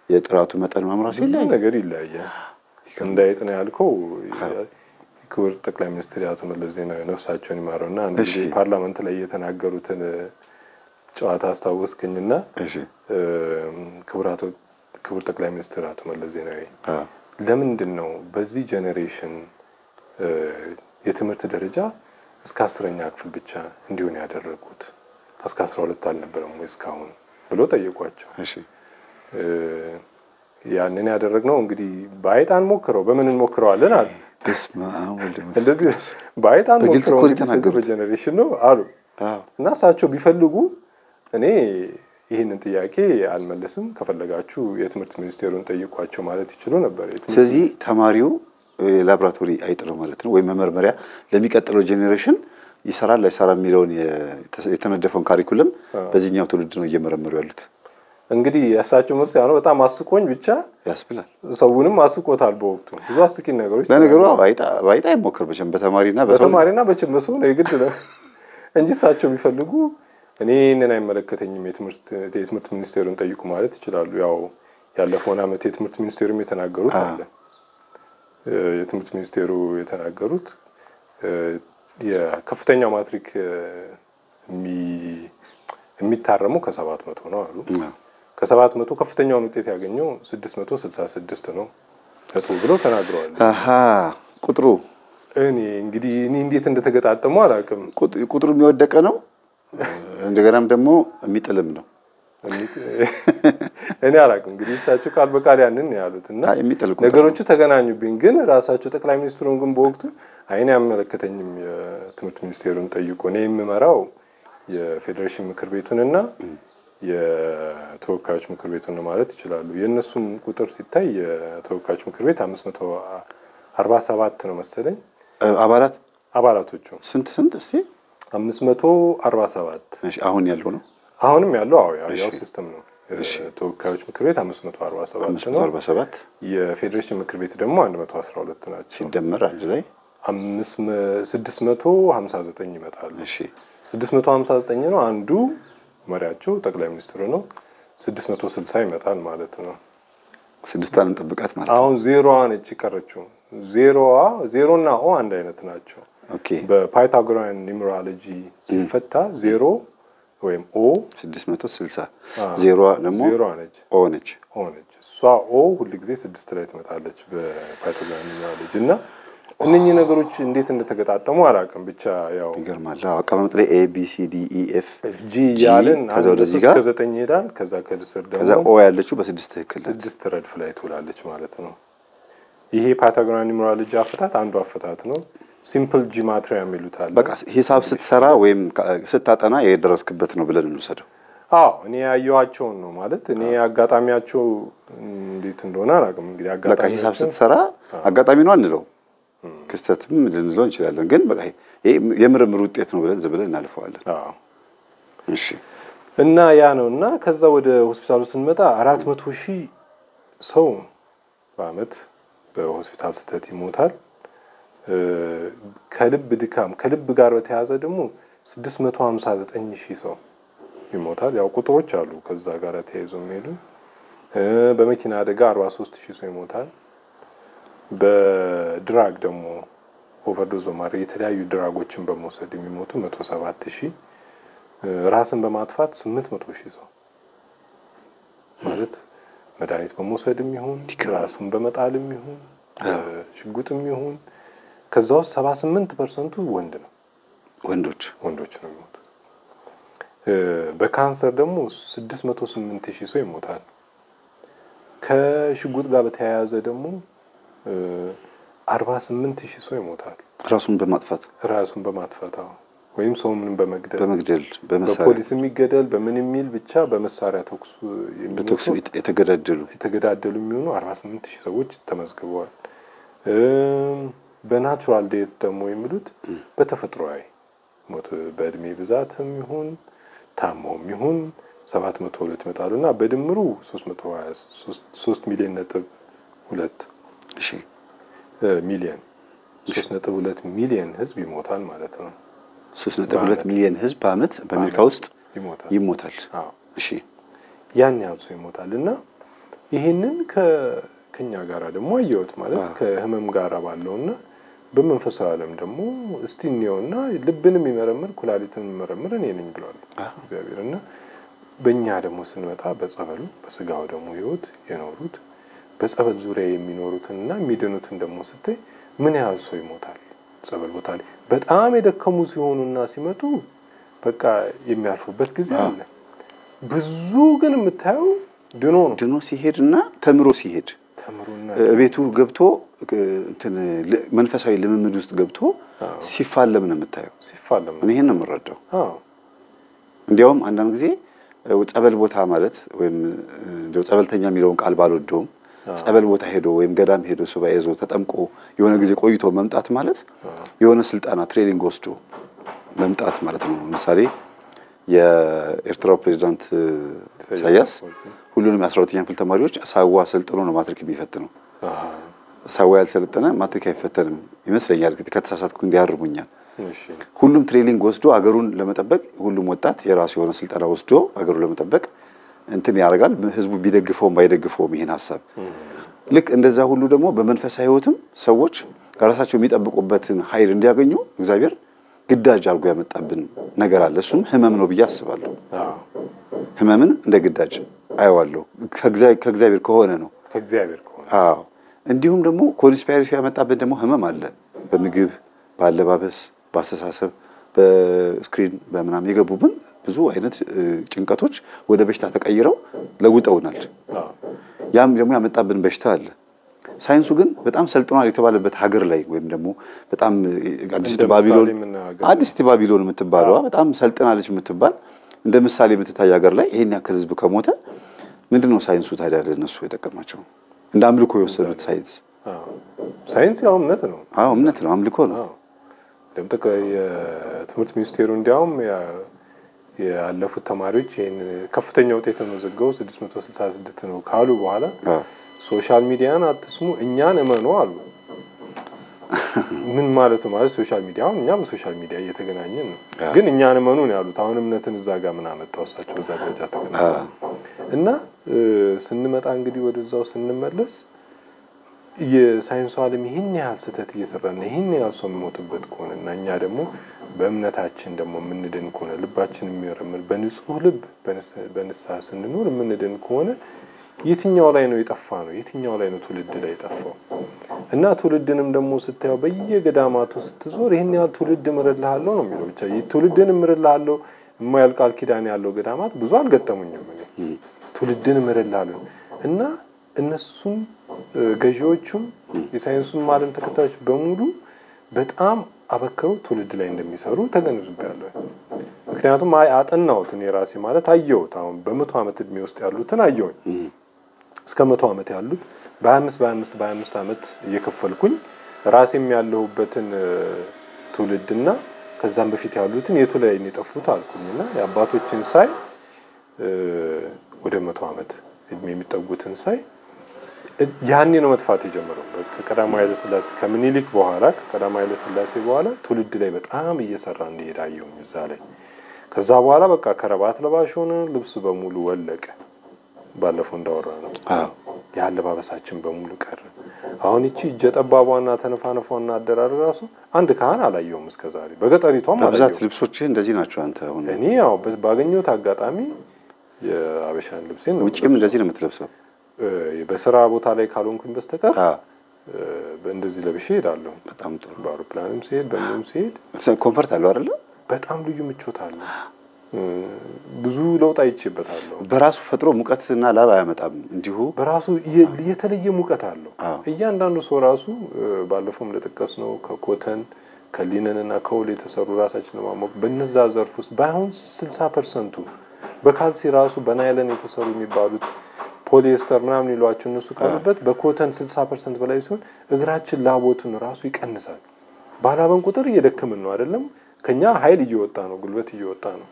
የጥራቱ መጠን ማምራቱ ብዙ ይለያል። ነገር ይለያያል። እንደ አይጥ ነው ያልከው ክቡር ጠቅላይ ሚኒስትር አቶ መለስ ዜናዊ ነፍሳቸውን ይማረው እና አንድ parliament ላይ የተናገሩትን ጨዋታ እ፣ ክቡር ጠቅላይ ሚኒስትር አቶ መለስ ዜናዊ ለምንድን ነው በዚህ ጄኔሬሽን እ፣ የትምህርት ደረጃ እስከ አስረኛ ክፍል ብቻ እንዲሆን ያደረጉት? እስከ አስራ ሁለት አልነበረም ወይ እስካሁን? ብሎ ጠየቋቸው። ያንን ያደረግነው እንግዲህ በአይጣን ሞክረው በምን እንሞክረዋለን አሉ። እንደዚህ በአይጣን ሞክረው ነው አሉ። እና እሳቸው ቢፈልጉ እኔ ይህንን ጥያቄ አልመልስም፣ ከፈለጋችሁ የትምህርት ሚኒስቴሩን ጠይቋቸው ማለት ይችሉ ነበር። ስለዚህ ተማሪው ላቦራቶሪ አይጥ ነው ማለት ነው፣ ወይም መመርመሪያ ለሚቀጥለው generation ይሰራል ላይሰራ የሚለውን የተ- የተነደፈውን curriculum በዚህኛው ትውልድ ነው እየመረመሩ ያሉት። እንግዲህ የእሳቸው መልስ ያ ነው። በጣም አስቆኝ ብቻ ያስብላል። ሰውንም አስቆታል። በወቅቱ ብዙ አስቂኝ ነገሮች ለነገሩ በአይጥ አይሞክር መቼም በተማሪና በተማሪና በችምሱ ነው የግድ ነው እንጂ እሳቸው ቢፈልጉ እኔ ይህንን አይመለከተኝም የትምህርት ሚኒስቴሩን ጠይቁ ማለት ይችላሉ። ያው ያለፈውን ዓመት የትምህርት ሚኒስቴሩም የተናገሩት አለ። የትምህርት ሚኒስቴሩ የተናገሩት እ፣ የከፍተኛው ማትሪክ እ፣ የሚ- የሚታረመው ከሰባት መቶ ነው አሉ። ከሰባት መቶ ከፍተኛውን ውጤት ያገኘው ስድስት መቶ ስልሳ ስድስት ነው ነጥቡ ብለው ተናግረዋል። ቁጥሩ እኔ እንግዲህ እኔ እንዴት እንደተገጣጠሙ አላውቅም። ቁጥ- ቁጥሩ የሚወደቀ ነው፣ እንደገናም ደግሞ የሚጥልም ነው። እኔ አላውቅም። እንግዲህ እሳቸው ቃል በቃል ያንን ያሉት እና ነገሮቹ ተገናኙብኝ። ግን ራሳቸው ጠቅላይ ሚኒስትሩን ግን በወቅቱ አይኔ አይመለከተኝም የትምህርት ሚኒስቴሩን ጠይቆ እኔ የምመራው የፌዴሬሽን ምክር ቤቱንና የተወካዮች ምክር ቤቱን ነው ማለት ይችላሉ። የእነሱም ቁጥር ሲታይ የተወካዮች ምክር ቤት አምስት መቶ አርባ ሰባት ነው መሰለኝ። አባላት? አባላቶቹ። ስንት ስንት እስቲ አምስት መቶ አርባ ሰባት እሺ፣ አሁን ያለው ነው አሁንም ያለው አዎ ያው system ነው። ተወካዮች ምክር ቤት አምስት መቶ አርባ ሰባት ነው። 547 የፌዴሬሽን ምክር ቤት ደግሞ አንድ መቶ አስራ ሁለት ናቸው። ሲደመር አንድ ላይ ስድስት መቶ ሀምሳ ዘጠኝ ይመጣሉ። እሺ፣ ስድስት መቶ ሀምሳ ዘጠኝ ነው። አንዱ መሪያቸው ጠቅላይ ሚኒስትሩ ነው። ስድስት መቶ ስልሳ ይመጣል ማለት ነው። ስድስቷን እንጠብቃት ማለት ነው። አሁን ዜሮዋ ነች የቀረችው። ዜሮዋ ዜሮና O አንድ አይነት ናቸው። በ Pythagorean numerology ሲፈታ ዜሮ ወይም O 660 አዎ። ዜሮዋ ደግሞ O ነች። O ነች። እሷ O ሁልጊዜ ስድስት ላይ ትመጣለች በ Pythagorean numerology እና እነኚህ ነገሮች እንዴት እንደተገጣጠሙ አላውቅም። ብቻ ያው ይገርማል። አቀማመጥ ላይ A B C D E F G ከዛ አንድ ወደዚህ ጋር ይሄዳል። ከዛ ከስር ከዛ ደግሞ O ያለችው በስድስት ትክክል ስድስት ረድፍ ላይ ትውላለች ማለት ነው። ይሄ Pythagorean numerology አፈታት አንዱ አፈታት ነው። Simple gematria የሚሉት አለ። በቃ ሂሳብ ስትሰራ ወይም ስታጠና የደረስክበት ነው ብለን እንውሰደው። አዎ እኔ ያየኋቸውን ነው ማለት እኔ አጋጣሚያቸው እንዴት እንደሆነ አላውቅም። እንግዲህ በቃ ሂሳብ ስትሰራ አጋጣሚ ነው አንለው፣ ክስተትም ልንለው እንችላለን። ግን በቃ ይሄ የምርምር ውጤት ነው ብለን ዝም ብለን እናልፈዋለን። እሺ እና ያ ነው እና ከዛ ወደ ሆስፒታሉ ስንመጣ አራት መቶ ሺህ ሰው በአመት በሆስፒታል ስህተት ይሞታል። ከልብ ድካም ከልብ ጋር በተያያዘ ደግሞ ስድስት መቶ ሀምሳ ዘጠኝ ሺህ ሰው ይሞታል። ያው ቁጥሮች አሉ ከዛ ጋር ተያይዘው የሚሄዱ በመኪና አደጋ አርባ ሶስት ሺህ ሰው ይሞታል። በ drug ደግሞ overdose በማድረግ የተለያዩ drug ኦችን በመውሰድ የሚሞቱ መቶ ሰባት ሺህ ራስን በማጥፋት ስምንት መቶ ሺህ ሰው ማለት መድኃኒት በመውሰድም ይሁን ራሱን በመጣልም ይሁን ሽጉጥም ይሁን ከዛ ውስጥ ሰባ ስምንት percent ኡ ወንድ ነው ወንዶች ወንዶች ነው የሚሞቱት። በካንሰር ደግሞ ስድስት መቶ ስምንት ሺህ ሰው ይሞታል። ከሽጉጥ ጋር በተያያዘ ደግሞ አርባ ስምንት ሺህ ሰው ይሞታል ራሱን በማጥፋት ራሱን በማጥፋት አዎ። ወይም ሰው ምንም በመግደል በመግደል በመሳሪያ በፖሊስ የሚገደል በምን የሚል ብቻ በመሳሪያ ተኩስ በተኩስ የተገዳደሉ የተገዳደሉ የሚሆኑ 48 ሺህ ሰዎች ተመዝግበዋል። በናቹራል ዴት ደግሞ የሚሉት በተፈጥሯዊ ሞት በእድሜ ብዛትም ይሁን ታመውም ይሁን 702 ይመጣሉ እና በድምሩ 323 ሚሊዮን ነጥብ ሁለት እሺ እ፣ ሚሊዮን 3.2 ሚሊዮን ህዝብ ይሞታል ማለት ነው። ሶስት ነጥብ ሁለት ሚሊዮን ህዝብ በአመት በአሜሪካ ውስጥ ይሞታል። ይሞታል። አዎ እሺ ያን ያህል ሰው ይሞታል እና ይህንን ከኛ ጋር ደግሞ አየሁት ማለት ከህመም ጋር ባለውና በመንፈሳዊ ዓለም ደግሞ እስቲ እንየውና ልብን የሚመረምር ኩላሊትን የሚመረምር እኔ ነኝ ብሏል እግዚአብሔር። እና በእኛ ደግሞ ስንመጣ በጸበሉ በስጋው ደግሞ ህይወት የኖሩት በጸበል ዙሪያ የሚኖሩትንና የሚድኑትን ደግሞ ስታይ ምን ያህል ሰው ይሞታል? ጸበል ቦታ ላይ በጣም የደከሙ ሲሆኑና ሲመጡ በቃ የሚያርፉበት ጊዜ አለ። ብዙ ግን የምታየው ድኖ ነው። ድኖ ሲሄድ እና ተምሮ ሲሄድ ቤቱ ገብቶ መንፈሳዊ ልምምድ ውስጥ ገብቶ ሲፋለም ነው የምታየው። እኔ ይሄን ነው የምረዳው። እንዲያውም አንዳንድ ጊዜ ጸበል ቦታ ማለት ወይም ጸበልተኛ የሚለውን ቃል ባልወደውም ጸበል ቦታ ሄዶ ወይም ገዳም ሄዶ ሱባኤ ይዞ ተጠምቆ የሆነ ጊዜ ቆይቶ መምጣት ማለት የሆነ ስልጠና training ወስዶ መምጣት ማለት ነው። ለምሳሌ የኤርትራው ፕሬዚዳንት ኢሳያስ ሁሉንም የአስራ ሁለተኛ ክፍል ተማሪዎች ሳዋ ሰልጥኖ ነው ማትሪክ የሚፈትነው። ሳዋ ያልሰለጠነ ማትሪክ አይፈተንም ይመስለኛል። ከተሳሳትኩ እንዲያርሙኛል። ሁሉም training ወስዶ አገሩን ለመጠበቅ ሁሉም ወጣት የራሱ የሆነ ስልጠና ወስዶ አገሩን ለመጠበቅ እንትን ያደርጋል። ህዝቡ ቢደግፈውም ባይደግፈውም ይሄን ሀሳብ ልክ እንደዛ ሁሉ ደግሞ በመንፈሳዊ ህይወትም ሰዎች ከራሳቸው የሚጠብቁበትን ኃይል እንዲያገኙ እግዚአብሔር ግዳጅ አድርጎ ያመጣብን ነገር አለ። እሱም ህመም ነው ብዬ አስባለሁ። ህመምን እንደ ግዳጅ አየዋለሁ። ከእግዚአ- ከእግዚአብሔር ከሆነ ነው። ከእግዚአብሔር ከሆነ አዎ እንዲሁም ደግሞ conspiracy ያመጣብን ደግሞ ህመም አለ። በምግብ፣ በአለባበስ፣ በአስተሳሰብ፣ በ screen በምናምን የገቡብን ብዙ አይነት ጭንቀቶች ወደ በሽታ ተቀይረው ለውጠውናል። ያም ደግሞ ያመጣብን በሽታ አለ። ሳይንሱ ግን በጣም ሰልጥኗል የተባለበት ሀገር ላይ ወይም ደግሞ በጣም አዲሲቱ ባቢሎን የምትባለዋ በጣም ሰልጥናለች የምትባል እንደ ምሳሌ የምትታይ ሀገር ላይ ይሄን ያክል ህዝብ ከሞተ ምንድን ነው ሳይንሱ ታዲያ ለእነሱ የጠቀማቸው? እንደ አምልኮ የወሰዱት ሳይንስ ሳይንስ ያው እምነት ነው። አዎ እምነት ነው፣ አምልኮ ነው። አዎ ደምጠቅ የትምህርት ሚኒስቴሩ እንዲያውም ያለፉት ተማሪዎች ይህን ከፍተኛ ውጤት የተመዘገቡ 666 ነው ካሉ በኋላ social media ን አትስሙ እኛን እመኑ አሉ። ምን ማለት? ማለት social media አሁን እኛ በ social media እየተገናኘን ነው፣ ግን እኛን እመኑ ነው ያሉት። አሁን እምነትን እዛ ጋር ምን አመጣው? እሳቸው በዛ ደረጃ ተገናኙ እና ስንመጣ እንግዲህ ወደዛው ስንመለስ የሳይንሱ ዓለም ይህን ያህል ስህተት እየሰራና ይህን ያህል ሰው የሚሞትበት ከሆነ እና እኛ ደግሞ በእምነታችን ደግሞ የምንድን ከሆነ ልባችን የሚመረምር በንጹህ ልብ በንስ- በንስሐ ስንኖር የምንድን ከሆነ የትኛው ላይ ነው የጠፋ ነው? የትኛው ላይ ነው ትውልድ ላይ የጠፋው? እና ትውልድንም ደግሞ ስታየው በየገዳማቱ ስትዞር ይህን ያህል ትውልድ እምርልሃለሁ ነው የሚለው። ብቻ ትውልድን እምርልሃለሁ የማያልቅ ኪዳን ያለው ገዳማት ብዙ አልገጠሙኝም እኔ ትውልድን እምርልሃለሁ እና እነሱም ገዢዎቹም የሳይንሱን ዓለም ተከታዮች በሙሉ በጣም አበክረው ትውልድ ላይ እንደሚሰሩ ተገንዝቤያለሁ። ምክንያቱም አይ አጠናሁት እኔ ራሴ ማለት አየሁት። አሁን በመቶ ዓመት እድሜ ውስጥ ያሉትን አየሁኝ እስከ መቶ ዓመት ያሉት በሀያ አምስት በሀያ አምስት በሀያ አምስት ዓመት እየከፈልኩኝ ራሴም ያለሁበትን ትውልድና ከዛም በፊት ያሉትን የቱ ላይ የጠፉት አልኩኝና የአባቶችን ሳይ ወደ መቶ ዓመት እድሜ የሚጠጉትን ሳይ ያኔ ነው መጥፋት የጀመረው። ከቀዳማዊ ኃይለ ሥላሴ ከምኒልክ በኋላ ከቀዳማዊ ኃይለ ሥላሴ በኋላ ትውልድ ላይ በጣም እየሰራ እንደሄደ አየሁኝ እዛ ላይ። ከዛ በኋላ በቃ ከረባት ለባሽ ሆነ፣ ልብስ በሙሉ ወለቀ። ባለፈው እንዳወራ ነው የአለባበሳችን በሙሉ ቀረ። አሁን እቺ እጀ ጠባቧና ተነፋነፏና አደራር ራሱ አንድ ካህን አላየውም እስከ ዛሬ በገጠሪቷም በብዛት ልብሶችህ እንደዚህ ናቸው። አንተ አሁን እኔ ያው ባገኘሁት አጋጣሚ የአበሻን ልብሴን ነው ውጭም እንደዚህ ነው የምትለብሰው? በስራ ቦታ ላይ ካልሆንኩኝ በስተቀር እንደዚህ ለብሼ እሄዳለሁ። በጣም ጥሩ። በአውሮፕላንም ሲሄድ በምንም ሲሄድ comfort አለው አይደለ? በጣም ልዩ ምቾት አለው። እ፣ ብዙ ለውጥ አይቼበታለሁ። በራሱ ፈጥሮ ሙቀትና ላብ አያመጣም። እንዲሁ በራሱ የተለየ ሙቀት አለው። እያንዳንዱ ሰው ራሱ እ፣ ባለፈውም እንደጠቀስ ነው ከ cotton ከ linen እና ከ wool የተሰሩ ራሳችን ለማሞቅ በነዛ ዘርፍ ውስጥ ባይሆን 60 percent ኡ በካልሲ ራሱ በ nylon የተሰሩ የሚባሉት ፖሊኤስተር ምናምን ይሏቸው እነሱ ካሉበት በ cotton 60 percent በላይ ሲሆን እግራችን ላቦቱን ራሱ ይቀንሳል። ባላበን ቁጥር እየደከምን ነው አይደለም? ከኛ ኃይል እየወጣ ነው፣ ጉልበት እየወጣ ነው።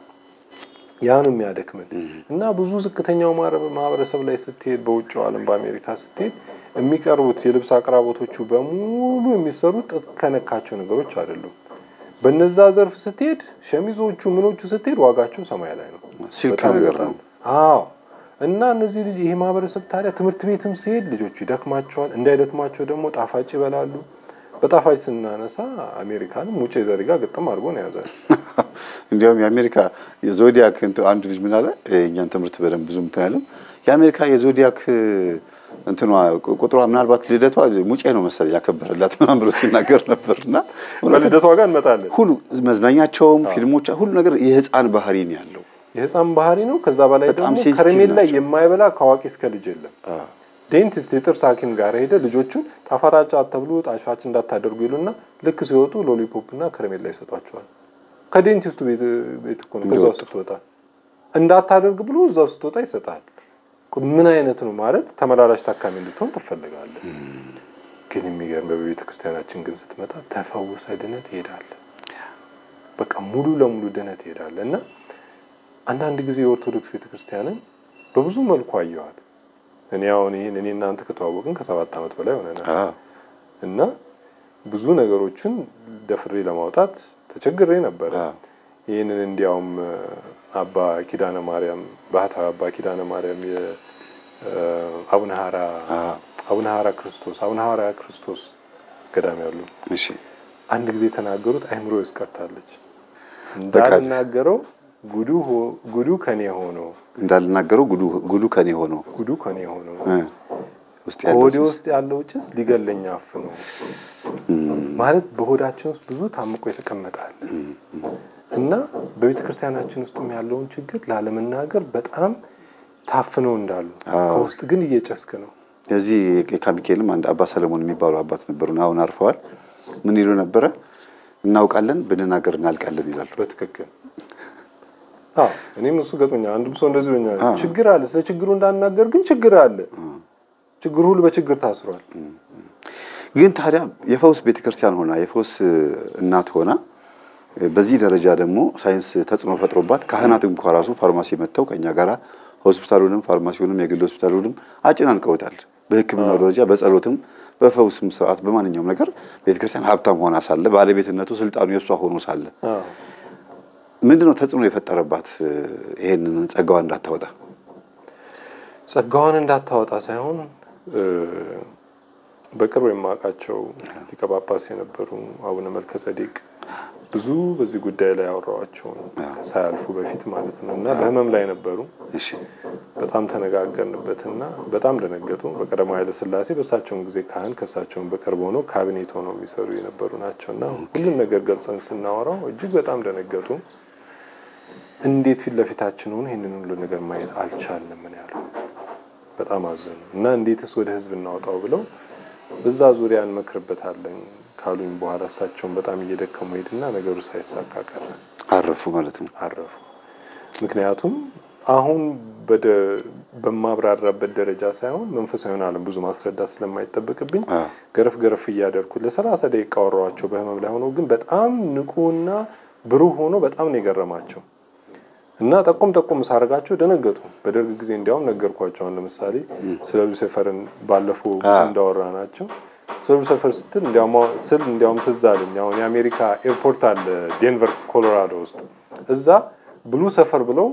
ያ ነው የሚያደክምን እና ብዙ ዝቅተኛው ማህበረሰብ ላይ ስትሄድ በውጭው ዓለም በአሜሪካ ስትሄድ የሚቀርቡት የልብስ አቅራቦቶቹ በሙሉ የሚሰሩት ጥጥ ከነካቸው ነገሮች አይደሉም። በነዛ ዘርፍ ስትሄድ ሸሚዞቹ ምኖቹ ስትሄድ ዋጋቸው ሰማይ ላይ ነው። በጣም ነው። አዎ እና እነዚህ ልጅ ይሄ ማህበረሰብ ታዲያ ትምህርት ቤትም ሲሄድ ልጆቹ ይደክማቸዋል። እንዳይደክማቸው ደግሞ ጣፋጭ ይበላሉ። በጣፋጭ ስናነሳ አሜሪካንም ውጭ ዘሪጋ ግጥም አድርጎ ነው ያዛል። [laughs] እንዲያውም የአሜሪካ የዞዲያክ እንትን አንድ ልጅ ምን አለ፣ የእኛን ትምህርት በደንብ ብዙ እንትን አይልም። የአሜሪካ የዞዲያክ እንትኗ ቁጥሯ ምናልባት ልደቷ ሙጬ ነው መሰለኝ ያከበረላት ምናምን ብሎ ሲናገር ነበር። እና በልደቷ ጋር እንመጣለን። ሁሉ መዝናኛቸውም ፊልሞች ሁሉ ነገር የህፃን ባህሪ ነው ያለው። የህፃን ባህሪ ነው። ከዛ በላይ ደግሞ ከረሜላ የማይበላ ከአዋቂ እስከ ልጅ የለም። dentist የጥርስ ሐኪም ጋር ሄደ ልጆቹን ጣፋጭ አትብሉ፣ ጣፋጭ እንዳታደርጉ ይሉና ልክ ሲወጡ lollipop እና ከረሜላ ይሰጧቸዋል። ከ dentist ኡ ቤት እኮ ነው። ከዛው ስትወጣ እንዳታደርግ ብሎ እዛው ስትወጣ ይሰጣል። ምን አይነት ነው ማለት ተመላላሽ ታካሚ እንድትሆን ትፈልጋለህ። ግን የሚገርም በቤተ ክርስቲያናችን ግን ስትመጣ ተፈውሰ ድነት ይሄዳል። በቃ ሙሉ ለሙሉ ድነት ይሄዳል እና አንዳንድ ጊዜ የኦርቶዶክስ ቤተክርስቲያንን በብዙ መልኩ አየዋል። እኔ አሁን ይህን እኔ እናንተ ከተዋወቅን ከሰባት ዓመት በላይ ሆነናል እና ብዙ ነገሮችን ደፍሬ ለማውጣት ተቸግሬ ነበረ። ይህንን እንዲያውም አባ ኪዳነ ማርያም ባህታዊ አባ ኪዳነ ማርያም የአቡነ ሀራ አዎ። አቡነ ሀራ ክርስቶስ አቡነ ሀራ ክርስቶስ ገዳም ያሉ እሺ አንድ ጊዜ የተናገሩት አይምሮ ይስቀርታለች እንዳልናገረው ጉዱ ከኔ ሆኖ እንዳልናገረው ጉዱ ከኔ ሆኖ ጉዱ ከኔ ሆኖ እ ውስጥ ያለው ሆዴ ውስጥ ያለው ጭስ ሊገለኝ አፍኖ ማለት በሆዳችን ውስጥ ብዙ ታምቆ የተቀመጠ አለ እና በቤተ ክርስቲያናችን ውስጥም ያለውን ችግር ላለመናገር በጣም ታፍነው እንዳሉ ከውስጥ ግን እየጨስክ ነው። የዚህ የካሚካኤልም አንድ አባ ሰለሞን የሚባሉ አባት ነበሩና አሁን አርፈዋል። ምን ይሉ ነበረ? እናውቃለን ብንናገር እናልቃለን ይላሉ። በትክክል እኔም እሱ ገጥሞኛል። አንድም ሰው እንደዚህ ሆኛል። ችግር አለ። ስለ ችግሩ እንዳናገር ግን ችግር አለ። ችግሩ ሁሉ በችግር ታስሯል። ግን ታዲያ የፈውስ ቤተክርስቲያን ሆና የፈውስ እናት ሆና በዚህ ደረጃ ደግሞ ሳይንስ ተጽዕኖ ፈጥሮባት ካህናት እንኳ ራሱ ፋርማሲ መጥተው ከኛ ጋራ ሆስፒታሉንም ፋርማሲውንም የግል ሆስፒታሉንም አጨናንቀውታል። በሕክምናው ደረጃ በጸሎትም በፈውስም ስርዓት በማንኛውም ነገር ቤተክርስቲያን ሀብታም ሆና ሳለ ባለቤትነቱ ስልጣኑ የእሷ ሆኖ ሳለ አዎ። ምንድነው ተጽዕኖ የፈጠረባት ይሄንን ጸጋዋ እንዳታወጣ? ጸጋዋን እንዳታወጣ ሳይሆን በቅርብ የማውቃቸው ሊቀ ጳጳስ የነበሩ አቡነ መልከ ጸዴቅ ብዙ በዚህ ጉዳይ ላይ ያወራዋቸውን ሳያልፉ በፊት ማለት ነው እና በህመም ላይ ነበሩ። እሺ በጣም ተነጋገርንበትና በጣም ደነገጡ። በቀዳማዊ ኃይለ ሥላሴ በእሳቸውን ጊዜ ካህን ከእሳቸውን በቅርብ ሆነው ካቢኔት ሆነው የሚሰሩ የነበሩ ናቸው እና ሁሉም ነገር ገልጸን ስናወራው እጅግ በጣም ደነገጡ። እንዴት ፊት ለፊታችን ሆነ ይህንን ሁሉ ነገር ማየት አልቻልንም? ምን ያለው በጣም አዘኑ እና እንዴትስ ወደ ህዝብ እናውጣው ብለው በዛ ዙሪያ እንመክርበታለን ካሉኝ በኋላ እሳቸውን በጣም እየደከሙ ሄድና ነገሩ ሳይሳካ ቀረ። አረፉ ማለት ነው። አረፉ። ምክንያቱም አሁን በደ- በማብራራበት ደረጃ ሳይሆን መንፈሳዊውን ዓለም ብዙ ማስረዳት ስለማይጠበቅብኝ ገረፍ ገረፍ እያደርኩ ለሰላሳ ደቂቃ አወራኋቸው። በህመም ላይ ሆነው ግን በጣም ንቁና ብሩህ ሆኖ በጣም ነው የገረማቸው እና ጠቆም ጠቆም ሳደርጋቸው ደነገጡ። በደርግ ጊዜ እንዲያውም ነገርኳቸው። አሁን ለምሳሌ ስለ ሉሲፈርን ባለፈው እንዳወራ ናቸው ስለ ሉሲፈር ስትል እንዲያውም ስል እንዲያውም ትዝ አለኝ። አሁን የአሜሪካ airport አለ ዴንቨር ኮሎራዶ ውስጥ እዛ Blucifer ብለው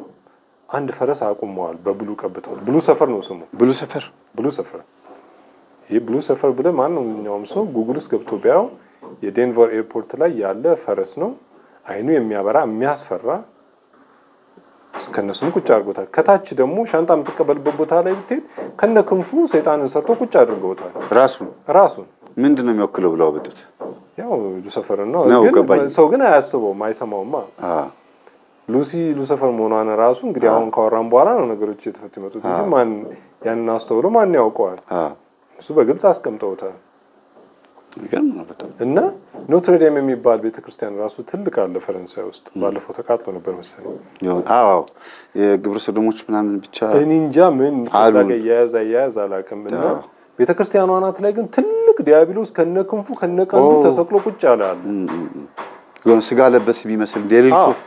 አንድ ፈረስ አቁመዋል። በ blue ቀብተዋል። Blucifer ነው ስሙ። Blucifer Blucifer ይህ Blucifer ብለ ማንኛውም ሰው ጉግል ውስጥ ገብቶ ቢያው የዴንቨር airport ላይ ያለ ፈረስ ነው። አይኑ የሚያበራ የሚያስፈራ ከነሱም ቁጭ አድርጎታል። ከታች ደግሞ ሻንጣ የምትቀበልበት ቦታ ላይ ብትሄድ ከነ ክንፉ ሰይጣንን ሰርቶ ቁጭ አድርገውታል። ራሱን ራሱን ምንድን ነው የሚወክለው ብለው አወጡት። ያው ሉሰፈር ነው፣ ግን ሰው ግን አያስበውም፣ አይሰማውማ። ሉሲ ሉሰፈር መሆኗን ራሱ እንግዲህ አሁን ካወራን በኋላ ነው ነገሮች የተፈቱ ይመጡት እንጂ ማን ያንን አስተውሎ ማን ያውቀዋል? እሱ በግልጽ አስቀምጠውታል። እና ኖትሬዳም የሚባል ቤተክርስቲያን ራሱ ትልቅ አለ ፈረንሳይ ውስጥ። ባለፈው ተቃጥሎ ነበር መሰለኝ። አዎ አዎ የግብረ ሰዶሞች ምናምን ብቻ እኔ እንጃ ምን አሉ። እያያዝ አያያዝ አላውቅም። እና ቤተክርስቲያኗ አናት ላይ ግን ትልቅ ዲያብሎስ ከነ ክንፉ ከነ ቀንዱ ኦ። ተሰቅሎ ቁጭ አለ። የሆነ ስጋ ለበስ የሚመስል የሌሊት ወፍ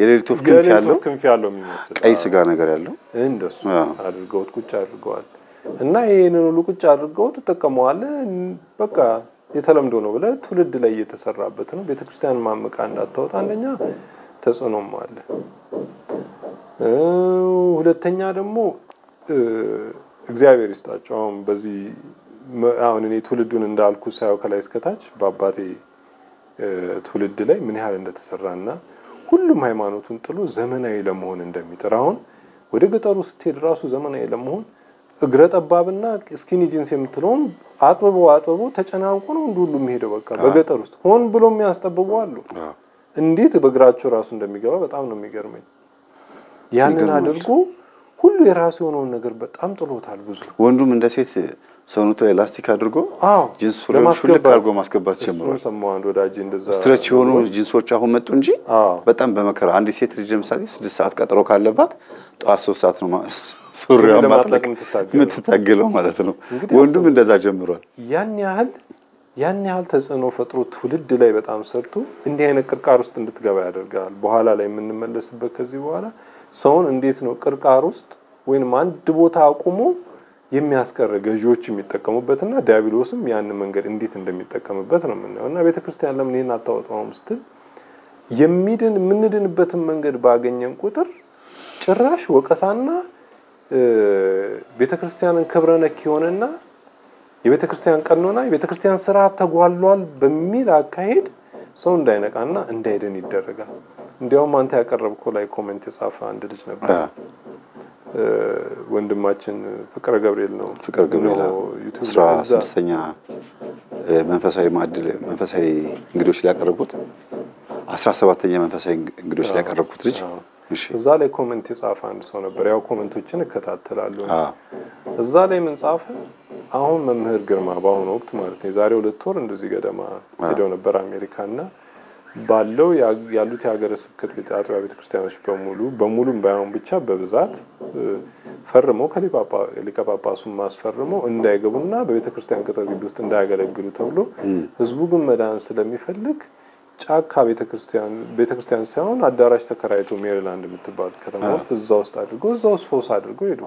የሌሊት ወፍ ክንፍ ያለው ክንፍ ያለው የሚመስል ቀይ ስጋ ነገር ያለው እንደሱ አድርገውት ቁጭ አድርገዋል። እና ይህንን ሁሉ ቁጭ አድርገው ትጠቀመዋለህ። በቃ የተለምዶ ነው ብለህ ትውልድ ላይ እየተሰራበት ነው። ቤተክርስቲያን ማምቃ እንዳታወጣ አንደኛ ተጽዕኖም አለ። ሁለተኛ ደግሞ እግዚአብሔር ይስጣቸው። አሁን በዚህ አሁን እኔ ትውልዱን እንዳልኩ ሳየው ከላይ እስከታች በአባቴ ትውልድ ላይ ምን ያህል እንደተሰራና ሁሉም ሃይማኖቱን ጥሎ ዘመናዊ ለመሆን እንደሚጥር አሁን ወደ ገጠሩ ስትሄድ ራሱ ዘመናዊ ለመሆን እግረ ጠባብና skinny jeans የምትለውን አጥብቦ አጥብቦ ተጨናንቆ ነው እንዲ ሁሉ የሚሄደው። በቃ በገጠር ውስጥ ሆን ብሎ የሚያስጠብቡ አሉ። እንዴት በእግራቸው ራሱ እንደሚገባ በጣም ነው የሚገርመኝ። ያንን አድርጎ ሁሉ የራሱ የሆነውን ነገር በጣም ጥሎታል። ብዙ ወንዱም እንደ ሴት ሰውነቱ ላይ ላስቲክ አድርጎ ጂንስ ሱሪውን ሹልክ አድርጎ ማስገባት ጀምሯል። አንድ stretch የሆኑ ጂንሶች አሁን መጡ እንጂ በጣም በመከራ አንዲት ሴት ልጅ ለምሳሌ ስድስት ሰዓት ቀጠሮ ካለባት ጠዋት ሶስት ሰዓት ነው ለማጥለቅ ማጥለቅ የምትታገለው። ማለት ነው። ወንዱም እንደዛ ጀምሯል። ያን ያህል ያን ያህል ተጽዕኖ ፈጥሮ ትውልድ ላይ በጣም ሰርቶ እንዲህ አይነት ቅርቃር ውስጥ እንድትገባ ያደርጋል። በኋላ ላይ የምንመለስበት ከዚህ በኋላ ሰውን እንዴት ነው ቅርቃር ውስጥ ወይንም አንድ ቦታ አቁሞ የሚያስቀር ገዢዎች የሚጠቀሙበትና ዲያብሎስም ያንን መንገድ እንዴት እንደሚጠቀምበት ነው የምናየው። እና ቤተ ክርስቲያን ለምን ይህን አታወጣውም ስትል የሚድን የምንድንበትን መንገድ ባገኘን ቁጥር ጭራሽ ወቀሳና ቤተ ክርስቲያንን ክብረ ነክ የሆነና የቤተ ክርስቲያን ቀኖና የቤተ ክርስቲያን ስርዓት ተጓድሏል በሚል አካሄድ ሰው እንዳይነቃና እንዳይድን ይደረጋል። እንዲያውም አንተ ያቀረብከው ላይ comment የጻፈ አንድ ልጅ ነበር። ወንድማችን ፍቅረ ገብርኤል ነው። ፍቅር ገብርኤል አስራ ስድስተኛ መንፈሳዊ ማዕድ መንፈሳዊ እንግዶች ላይ ያቀረብኩት አስራ ሰባተኛ መንፈሳዊ እንግዶች ላይ ያቀረብኩት ልጅ እዛ ላይ comment የጻፈ አንድ ሰው ነበር። ያው comment ኦችን እከታተላለሁ። እዛ ላይ ምን ጻፈ? አሁን መምህር ግርማ በአሁኑ ወቅት ማለት ነው የዛሬ ሁለት ወር እንደዚህ ገደማ ሄደው ነበር አሜሪካ እና ባለው ያሉት የሀገረ ስብከት ቤተ አጥቢያ ቤተክርስቲያኖች በሙሉ በሙሉም ባይሆን ብቻ በብዛት ፈርመው ከሊቀ ጳጳሱን ማስፈርመው እንዳይገቡና በቤተ ክርስቲያን ቅጥር ግቢ ውስጥ እንዳያገለግሉ ተብሎ ህዝቡ ግን መዳን ስለሚፈልግ ጫካ ቤተክርስቲያን ሳይሆን አዳራሽ ተከራይቶ ሜሪላንድ የምትባል ከተማ ውስጥ እዛ ውስጥ አድርገው እዛ ውስጥ ፈውስ አድርገው ሄዱ።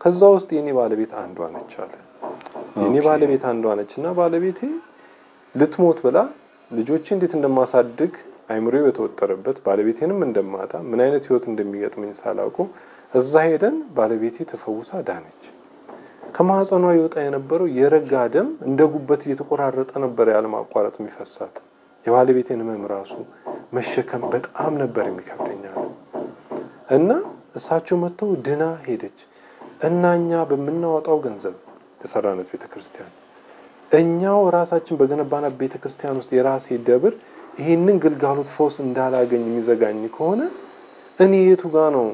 ከዛ ውስጥ የኔ ባለቤት አንዷ ነች አለ። የኔ ባለቤት አንዷ ነች እና ባለቤቴ ልትሞት ብላ ልጆቼ እንዴት እንደማሳድግ አይምሮዬ በተወጠረበት ባለቤቴንም እንደማጣ ምን አይነት ህይወት እንደሚገጥመኝ ሳላውቀው እዛ ሄደን ባለቤቴ ተፈውሳ ዳነች። ከማህፀኗ ይወጣ የነበረው የረጋ ደም እንደ ጉበት እየተቆራረጠ ነበር ያለማቋረጥ የሚፈሳት። የባለቤቴን ህመም ራሱ መሸከም በጣም ነበር የሚከብደኛል እና እሳቸው መጥተው ድና ሄደች እና እኛ በምናወጣው ገንዘብ የሰራነት ቤተ ክርስቲያን እኛው ራሳችን በገነባናት ቤተ ክርስቲያን ውስጥ የራሴ ደብር ይህንን ግልጋሎት ፈውስ እንዳላገኝ የሚዘጋኝ ከሆነ እኔ የቱ ጋ ነው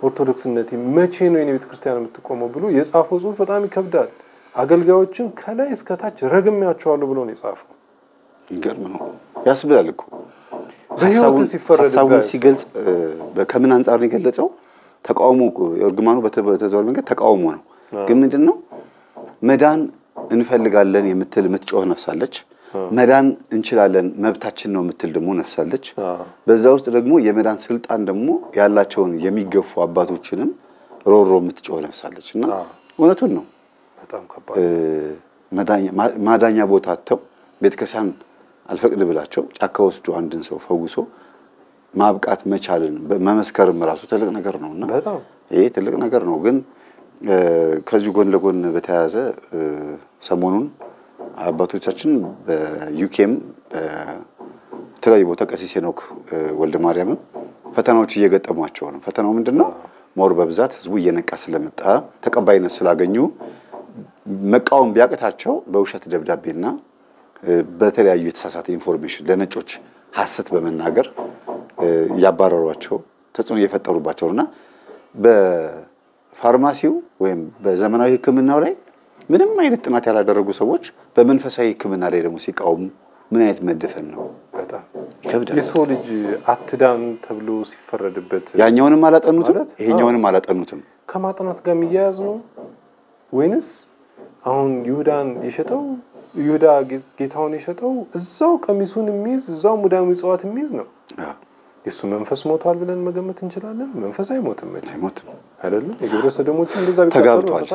ኦርቶዶክስነት መቼ ነው የኔ ቤተ ክርስቲያን የምትቆመው ብሎ የጻፈው ጽሁፍ በጣም ይከብዳል። አገልጋዮችን ከላይ እስከታች ረግሜያቸዋለሁ ብሎ ነው የጻፈው። ይገርም ነው ያስብላል እኮ ሀሳቡን-? ሲገልጽ ከምን አንጻር ነው የገለጸው? ተቃውሞ እርግማኑ በተ- በተዘዋዋሪ መንገድ ተቃውሞ ነው። ግን ምንድን ነው መዳን እንፈልጋለን የምትል የምትጮህ ነፍሳለች። መዳን እንችላለን መብታችን ነው የምትል ደግሞ ነፍሳለች። በዛ ውስጥ ደግሞ የመዳን ስልጣን ደግሞ ያላቸውን የሚገፉ አባቶችንም ሮሮ የምትጮህ ነፍሳለች እና እውነቱን ነው ማዳኛ ቦታ አጥተው ቤተክርስቲያን አልፈቅድ ብላቸው ጫካ ወስዶ አንድን ሰው ፈውሶ ማብቃት መቻልን መመስከርም ራሱ ትልቅ ነገር ነው እና ይሄ ትልቅ ነገር ነው። ግን እ፣ ከዚሁ ጎን ለጎን በተያያዘ ሰሞኑን አባቶቻችን በዩኬም በተለያዩ ቦታ ቀሲስ ሄኖክ ወልደ ማርያምም ፈተናዎች እየገጠሟቸው ነው። ፈተናው ምንድን ነው? more በብዛት ህዝቡ እየነቃ ስለመጣ ተቀባይነት ስላገኙ መቃወም ቢያቅታቸው በውሸት ደብዳቤና በተለያዩ የተሳሳተ information ለነጮች ሐሰት በመናገር እያባረሯቸው ተጽዕኖ እየፈጠሩባቸው እና በፋርማሲው ወይም በዘመናዊ ሕክምናው ላይ ምንም አይነት ጥናት ያላደረጉ ሰዎች በመንፈሳዊ ሕክምና ላይ ደግሞ ሲቃወሙ ምን አይነት መደፈን ነው? በጣም ይከብዳል። የሰው ልጅ አትዳን ተብሎ ሲፈረድበት ያኛውንም አላጠኑትም፣? ይሄኛውንም አላጠኑትም። ከማጥናት ጋር የሚያያዝ ነው ወይንስ አሁን ይሁዳን የሸጠው ይሁዳ ጌታውን የሸጠው እዛው ቀሚሱን የሚይዝ እዛው ሙዳዩ ምጽዋት የሚይዝ ነው። አዎ፣ የእሱ መንፈስ ሞቷል ብለን መገመት እንችላለን። መንፈስ አይሞትም አይሞትም። አይደለም። የግብረ ሰዶሞችም እንደዛ ተጋብቷል፣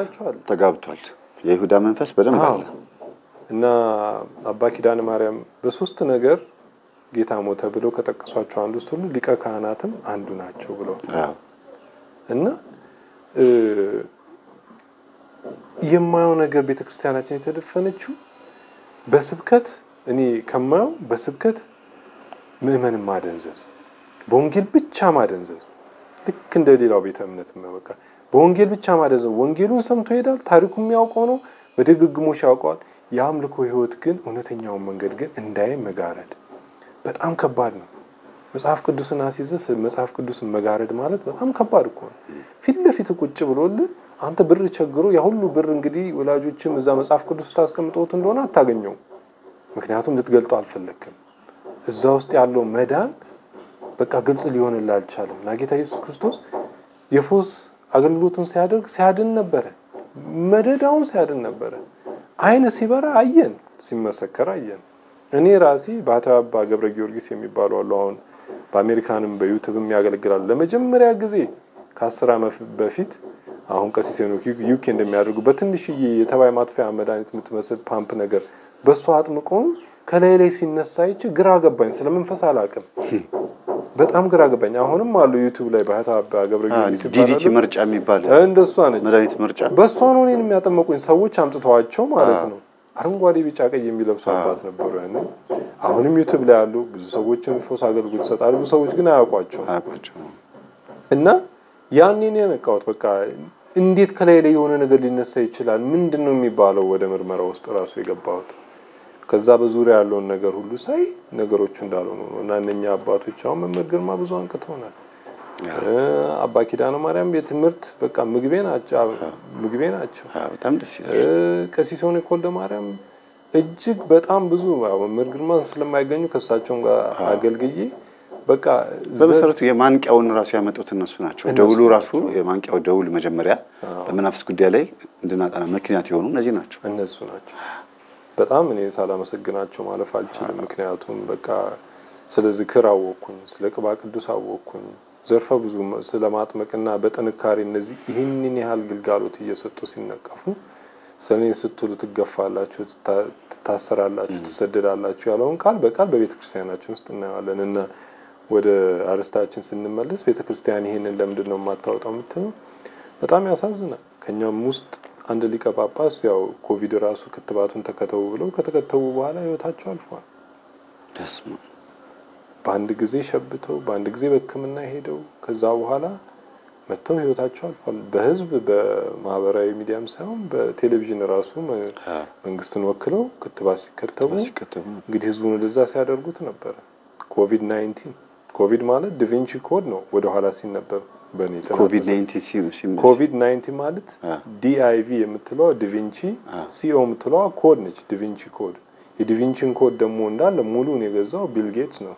ተጋብቷል። የይሁዳ መንፈስ በደንብ አለ። እና አባ ኪዳነ ማርያም በሶስት ነገር ጌታ ሞተ ብለው ከጠቀሷቸው አንዱ ውስጥ ሁሉ ሊቀ ካህናትም አንዱ ናቸው ብለው አዎ፣ እና የማየው ነገር ቤተ ክርስቲያናችን የተደፈነችው በስብከት እኔ ከማየው በስብከት ምእመንን ማደንዘዝ፣ በወንጌል ብቻ ማደንዘዝ፣ ልክ እንደ ሌላው ቤተ እምነት በቃ በወንጌል ብቻ ማደንዘዝ። ወንጌሉን ሰምቶ ይሄዳል። ታሪኩ የሚያውቀው ነው፣ በድግግሞሽ ያውቀዋል። የአምልኮ ሕይወት ግን እውነተኛውን መንገድ ግን እንዳይ መጋረድ በጣም ከባድ ነው። መጽሐፍ ቅዱስን አስይዘህ መጽሐፍ ቅዱስን መጋረድ ማለት በጣም ከባድ እኮ ነው። ፊት ለፊት ቁጭ ብሎልህ አንተ ብር ቸግሮ ያ ሁሉ ብር እንግዲህ ወላጆችም እዛ መጽሐፍ ቅዱስ ውስጥ አስቀምጠውት እንደሆነ አታገኘውም። ምክንያቱም ልትገልጠው አልፈለግክም። እዛ ውስጥ ያለው መዳን በቃ ግልጽ ሊሆንልህ አልቻለም። እና ኢየሱስ ክርስቶስ የፈውስ አገልግሎቱን ሲያደርግ ሲያድን ነበረ። መደዳውን ሲያድን ነበረ። አይን ሲበራ አየን፣ ሲመሰከር አየን። እኔ ራሴ ባህታዊ አባ ገብረ ጊዮርጊስ የሚባሉ አሉ። አሁን በአሜሪካንም በዩቱብም ያገለግላሉ። ለመጀመሪያ ጊዜ ከአስር ዓመት በፊት አሁን ቀሲስ ሄኖክ ዩኬ እንደሚያደርጉ በትንሽዬ የተባይ ማጥፊያ መድኃኒት የምትመስል ፓምፕ ነገር በእሷ አጥምቆን ከላዬ ላይ ሲነሳ ይች ግራ ገባኝ። ስለ መንፈስ አላውቅም። በጣም ግራ ገባኝ። አሁንም አሉ YouTube ላይ ባህታዊ አባ ገብረ ጊዮርጊስ ዲዲቲ ምርጫ የሚባል እንደሷ ነች። መድኃኒት ምርጫ በእሷ ነው እኔን የሚያጠመቁኝ ሰዎች አምጥተዋቸው ማለት ነው። አረንጓዴ፣ ቢጫ፣ ቀይ የሚለብሱ አባት ነበሩ። ያን አሁንም YouTube ላይ ያሉ ብዙ ሰዎችን ፈውስ አገልግሎት ይሰጣሉ። ብዙ ሰዎች ግን አያውቋቸው እና ያኔ ነው የነቃሁት። በቃ እንዴት ከላዬ ላይ የሆነ ነገር ሊነሳ ይችላል? ምንድን ነው የሚባለው? ወደ ምርመራ ውስጥ ራሱ የገባሁት ከዛ በዙሪያ ያለውን ነገር ሁሉ ሳይ ነገሮቹ እንዳልሆኑ ነው። እና እነኛ አባቶች አሁን መምህር ግርማ ብዙ አንቅተውናል። አባ ኪዳነ ማርያም የትምህርት በቃ ምግቤ ናቸው ምግቤ ናቸው። በጣም ደስ ይላል። ቀሲስ ሆነ ወልደ ማርያም እጅግ በጣም ብዙ መምህር ግርማ ስለማይገኙ ከእሳቸውም ጋር አገልግዬ በቃ በመሰረቱ የማንቂያውን ራሱ ያመጡት እነሱ ናቸው። ደውሉ ራሱ የማንቂያው ደውል መጀመሪያ በመናፍስ ጉዳይ ላይ እንድናጠና ምክንያት የሆኑ እነዚህ ናቸው። እነሱ ናቸው። በጣም እኔ ሳላመሰግናቸው ማለፍ አልችልም። ምክንያቱም በቃ ስለ ዝክር አወቅኩኝ፣ ስለ ቅባ ቅዱስ አወቅኩኝ። ዘርፈ ብዙ ስለ ማጥመቅና በጥንካሬ እነዚህ ይህንን ያህል ግልጋሎት እየሰጡ ሲነቀፉ ሰኔ ስትሉ ትገፋላችሁ፣ ትታሰራላችሁ፣ ትሰደዳላችሁ ያለውን ቃል በቃል በቤተ ክርስቲያናችን ውስጥ እናየዋለን እና ወደ አርስታችን ስንመለስ ቤተ ክርስቲያን ይህንን ለምንድን ነው የማታወጣው የምትለው በጣም ያሳዝናል። ከኛም ውስጥ አንድ ሊቀ ጳጳስ ያው ኮቪድ ራሱ ክትባቱን ተከተቡ ብለው ከተከተቡ በኋላ ህይወታቸው አልፏል። በአንድ ጊዜ ሸብተው በአንድ ጊዜ በሕክምና ሄደው ከዛ በኋላ መጥተው ህይወታቸው አልፏል። በህዝብ በማህበራዊ ሚዲያም ሳይሆን በቴሌቪዥን ራሱ መንግስትን ወክለው ክትባት ሲከተቡ እንግዲህ ህዝቡን ወደዛ ሲያደርጉት ነበረ። ኮቪድ nineteen ኮቪድ ማለት Da Vinci code ነው ወደ ኋላ ሲነበብ ኮቪድ nineteen ማለት DIV የምትለዋ Da Vinci CO የምትለዋ ኮድ ነች። ዲቪንቺ ኮድ የዲቪንቺን ኮድ ደግሞ እንዳለ ሙሉን የገዛው ቢል ጌትስ ነው።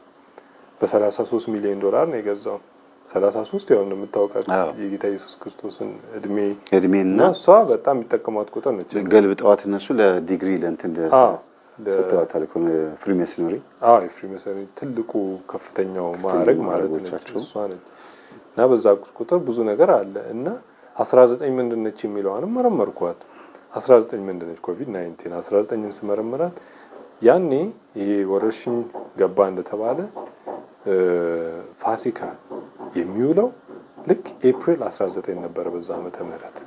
በ33 ሚሊዮን ዶላር ነው የገዛው። 33 ያው እንደምታውቃት የጌታ ኢየሱስ ክርስቶስን እድሜ እድሜና እሷ በጣም የሚጠቀሟት ቁጥር ነች። ገልብጠዋት እነሱ ለዲግሪ ለእንትን ሰጥተዋታል። Freemasonry አዎ የ Freemasonry ትልቁ ከፍተኛው ማዕረግ ማለት ነች እሷ ነች። እና በዛ ቁጥር ብዙ ነገር አለ እና 19 ምንድን ነች የሚለዋንም መረመርኳት። 19 ምንድን ነች? ኮቪድ 19 19ን ስመረምራት ያኔ ይሄ ወረርሽኝ ገባ እንደተባለ ፋሲካ የሚውለው ልክ ኤፕሪል 19 ነበረ በዛ ዓመተ ምህረት።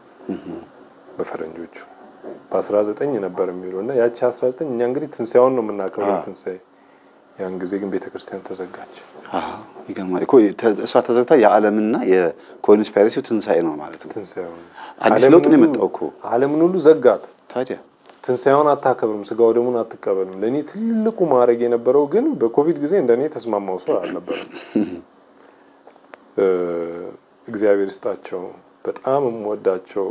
በፈረንጆቹ በ19 ነበር የሚውለው እና ያቺ 19 እኛ እንግዲህ ትንሣኤውን ነው የምናከብረው ትንሣኤ ያን ጊዜ ግን ቤተ ክርስቲያን ተዘጋች። ይገርማል እኮ እሷ ተዘግታ የዓለምና የኮንስፓይረሲው ትንሣኤ ነው ማለት ነው። አዲስ ለውጥ ነው የመጣው እኮ ዓለምን ሁሉ ዘጋት። ታዲያ ትንሣኤውን አታከብርም፣ ስጋው ደሙን አትቀበልም። ለእኔ ትልቁ ማድረግ የነበረው ግን በኮቪድ ጊዜ እንደኔ ተስማማው ሰው አልነበረም። [laughs] እግዚአብሔር ይስጣቸው በጣም የምወዳቸው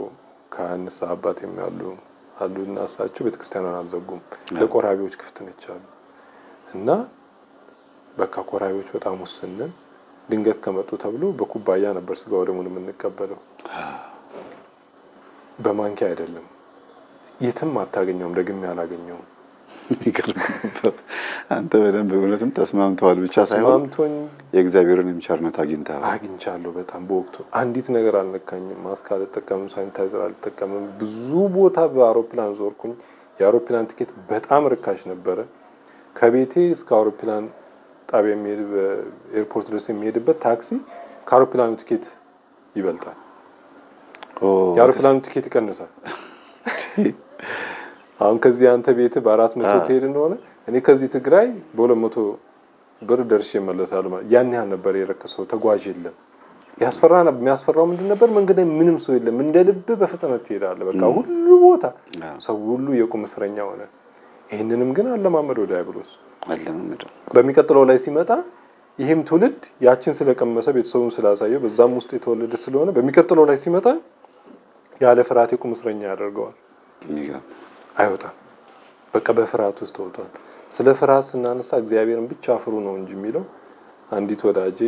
ከንሳ አባት የሚያሉ አሉ እና እሳቸው ቤተክርስቲያኗን አልዘጉም። ለቆራቢዎች ክፍት ነች አሉ እና በቃ ቆራቢዎች በጣም ውስንን ድንገት ከመጡ ተብሎ በኩባያ ነበር ስጋ ወደሙን የምንቀበለው፣ በማንኪያ አይደለም። የትም አታገኘውም፣ ደግሜ አላገኘውም። የሚገርም አንተ በደንብ እውነትም ተስማምተዋል ብቻ ሳይሆን የእግዚአብሔርን ቸርነት አግኝተሃል። አግኝቻለሁ። በጣም በወቅቱ አንዲት ነገር አልነካኝም። ማስክ አልጠቀምም፣ ሳኒታይዘር አልጠቀምም። ብዙ ቦታ በአውሮፕላን ዞርኩኝ። የአውሮፕላን ቲኬት በጣም ርካሽ ነበረ። ከቤቴ እስከ አውሮፕላን ጣቢያ የሚሄድ airport ድረስ የሚሄድበት ታክሲ ከአውሮፕላኑ ቲኬት ይበልጣል። የአውሮፕላኑ ቲኬት ይቀንሳል። [laughs] አሁን ከዚህ አንተ ቤት በአራት መቶ ትሄድ እንደሆነ እኔ ከዚህ ትግራይ በሁለት መቶ ብር ደርሼ እመለሳለሁ። ማለት ያን ያህል ነበር የረከሰው። ተጓዥ የለም። ያስፈራ የሚያስፈራው ምንድን ነበር? መንገድ ላይ ምንም ሰው የለም። እንደ ልብ በፍጥነት ትሄዳለህ። በቃ ሁሉ ቦታ ሰው ሁሉ የቁም እስረኛ ሆነ። ይህንንም ግን አለማመደው ዲያብሎስ አለማመደው። በሚቀጥለው ላይ ሲመጣ ይህም ትውልድ ያችን ስለቀመሰ ቤተሰቡን ስላሳየው በዛም ውስጥ የተወለደ ስለሆነ በሚቀጥለው ላይ ሲመጣ ያለ ፍርሃት የቁም እስረኛ ያደርገዋል። አይወጣም። በቃ በፍርሃት ውስጥ ተውጧል። ስለ ፍርሃት ስናነሳ እግዚአብሔርን ብቻ ፍሩ ነው እንጂ የሚለው አንዲት ወዳጄ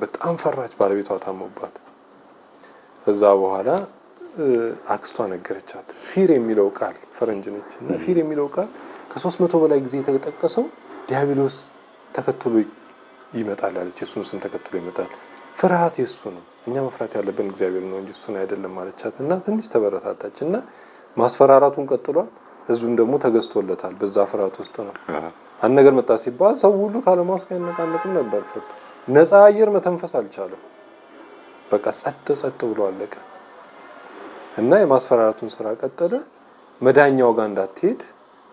በጣም ፈራች፣ ባለቤቷ ታሞባት። ከዛ በኋላ አክስቷ ነገረቻት። fear የሚለው ቃል ፈረንጅ ነች እና fear የሚለው ቃል ከሶስት መቶ በላይ ጊዜ የተጠቀሰው ዲያብሎስ ተከትሎ ይመጣል አለች። የእሱን ስም ተከትሎ ይመጣል። ፍርሃት የእሱ ነው። እኛ መፍራት ያለብን እግዚአብሔር ነው እንጂ እሱን አይደለም ማለቻት እና ትንሽ ተበረታታች እና ማስፈራራቱን ቀጥሏል። ህዝቡም ደግሞ ተገዝቶለታል። በዛ ፍርሃት ውስጥ ነው። አንድ ነገር መጣ ሲባል ሰው ሁሉ ካለማስክ አይነቃነቅም ነበር። ፈቱ ነፃ አየር መተንፈስ አልቻለም። በቃ ጸጥ ጸጥ ብሎ አለቀ እና የማስፈራራቱን ስራ ቀጠለ። መዳኛው ጋር እንዳትሄድ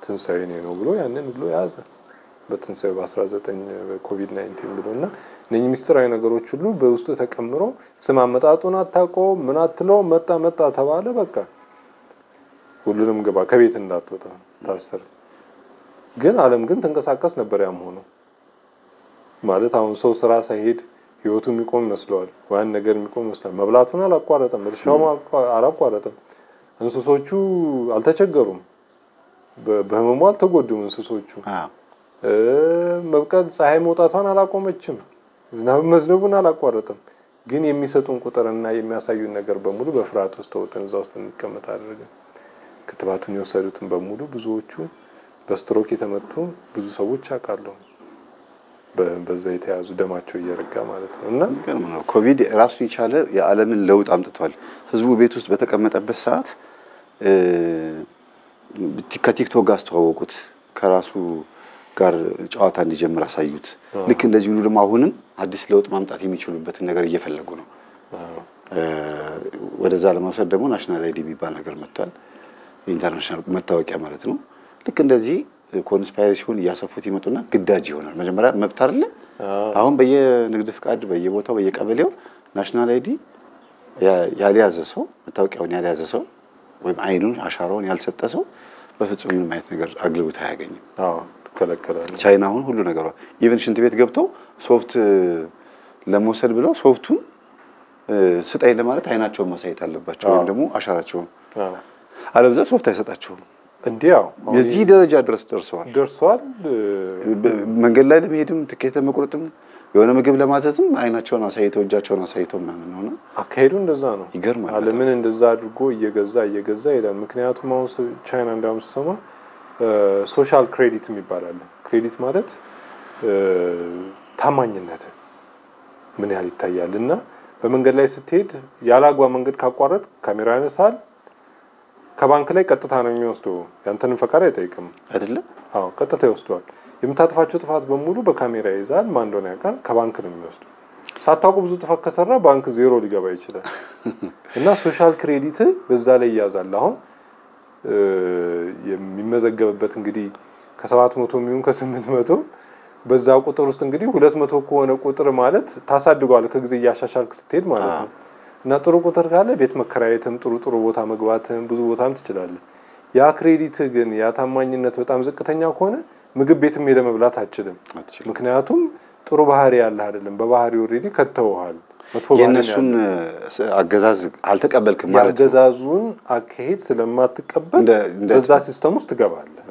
ትንሣኤ እኔ ነው ብሎ ያንን ብሎ ያዘ። በትንሣኤ በ19 ኮቪድ 19 ብሎ እና እነኚህ ምስጢራዊ ነገሮች ሁሉ በውስጡ ተቀምሮ ስም አመጣጡን አታውቀው ምን አትለው መጣ መጣ ተባለ። በቃ ሁሉንም ግባ ከቤት እንዳትወጣ ታሰር። ግን ዓለም ግን ተንቀሳቀስ ነበር። ያም ሆኖ ማለት አሁን ሰው ስራ ሳይሄድ ህይወቱ የሚቆም ይመስለዋል። ዋን ነገር የሚቆም ይመስለዋል። መብላቱን አላቋረጠም፣ እርሻውም አላቋረጠም። እንስሶቹ አልተቸገሩም፣ በህመሙ አልተጎዱም። እንስሶቹ መብቀል ፀሐይ መውጣቷን አላቆመችም፣ ዝናብ መዝነቡን አላቋረጠም። ግን የሚሰጡን ቁጥርና የሚያሳዩን ነገር በሙሉ በፍርሃት ውስጥ ተውጠን እዛ ውስጥ እንቀመጥ አድርገን ክትባቱን የወሰዱትን በሙሉ ብዙዎቹ በስትሮክ የተመቱ ብዙ ሰዎች አውቃለሁ። በዛ የተያዙ ደማቸው እየረጋ ማለት ነው እና ኮቪድ ራሱን የቻለ የዓለምን ለውጥ አምጥቷል። ህዝቡ ቤት ውስጥ በተቀመጠበት ሰዓት ከ TikTok ጋር አስተዋወቁት፣ ከራሱ ጋር ጨዋታ እንዲጀምር አሳዩት። ልክ እንደዚህ ሁሉ ደግሞ አሁንም አዲስ ለውጥ ማምጣት የሚችሉበትን ነገር እየፈለጉ ነው። ወደዛ ለመውሰድ ደግሞ national ID የሚባል ነገር መጥቷል። international መታወቂያ ማለት ነው። ልክ እንደዚህ conspiracy ውን እያሰፉት ይመጡና ግዳጅ ይሆናል። መጀመሪያ መብት አይደለ? አሁን በየንግድ ፍቃድ በየቦታው በየቀበሌው national ID ያልያዘ ሰው መታወቂያውን ያልያዘ ሰው ወይም አይኑን አሻራውን ያልሰጠ ሰው በፍጹም ምንም አይነት ነገር አገልግሎት አያገኝም። አዎ ትከለከላለህ። ቻይና አሁን ሁሉ ነገሯ even ሽንት ቤት ገብተው ሶፍት ለመውሰድ ብለው ሶፍቱን ስጠኝ ለማለት አይናቸውን ማሳየት አለባቸው ወይም ደግሞ አሻራቸውን፣ አዎ፣ አለበዛ ሶፍት አይሰጣቸውም። እንዲህ ያው አሁን የዚህ ደረጃ ድረስ ደርሰዋል። በ- መንገድ ላይ ለመሄድም ትኬት ለመቁረጥም የሆነ ምግብ ለማዘዝም አይናቸውን አሳይተው እጃቸውን አሳይተው ምናምን ነውና አካሄዱ እንደዛ ነው። ይገርማል። ዓለምን እንደዛ አድርጎ እየገዛ እየገዛ ይሄዳል። ምክንያቱም አሁን ቻይና እንዲያውም ስሰማ social credit የሚባል አለ። credit ማለት ታማኝነት ምን ያህል ይታያል እና በመንገድ ላይ ስትሄድ አግባብ መንገድ ካቋረጥ ካሜራ ያነሳል። ከባንክ ላይ ቀጥታ ነው የሚወስደው። ያንተንም ፈቃድ አይጠይቅም። አይደለም አዎ ቀጥታ ይወስደዋል። የምታጥፋቸው ጥፋት በሙሉ በካሜራ ይይዛል። ማን እንደሆነ ያውቃል። ከባንክ ነው የሚወስዱ። ሳታውቁ ብዙ ጥፋት ከሰራ ባንክ ዜሮ ሊገባ ይችላል። [laughs] እና social credit በዛ ላይ ይያዛል። አሁን የሚመዘገብበት እንግዲህ ከሰባት መቶ የሚሆን ከስምንት መቶ በዛ ቁጥር ውስጥ እንግዲህ ሁለት መቶ ከሆነ ቁጥር ማለት ታሳድገዋል ከጊዜ እያሻሻልክ ስትሄድ ማለት ነው። እና ጥሩ ቁጥር ካለ ቤት መከራየትም ጥሩ ጥሩ ቦታ መግባትም ብዙ ቦታም ትችላለህ። ያ credit ግን ያ ታማኝነት በጣም ዝቅተኛ ከሆነ ምግብ ቤትም ሄደህ መብላት አትችልም። ምክንያቱም ጥሩ ባህሪ ያለህ አይደለም። በባህሪ already ከተውሃል። የእነሱን አገዛዝ አልተቀበልክም ማለት ነው። የአገዛዙን አካሄድ ስለማትቀበል በዛ system ውስጥ ትገባለህ፣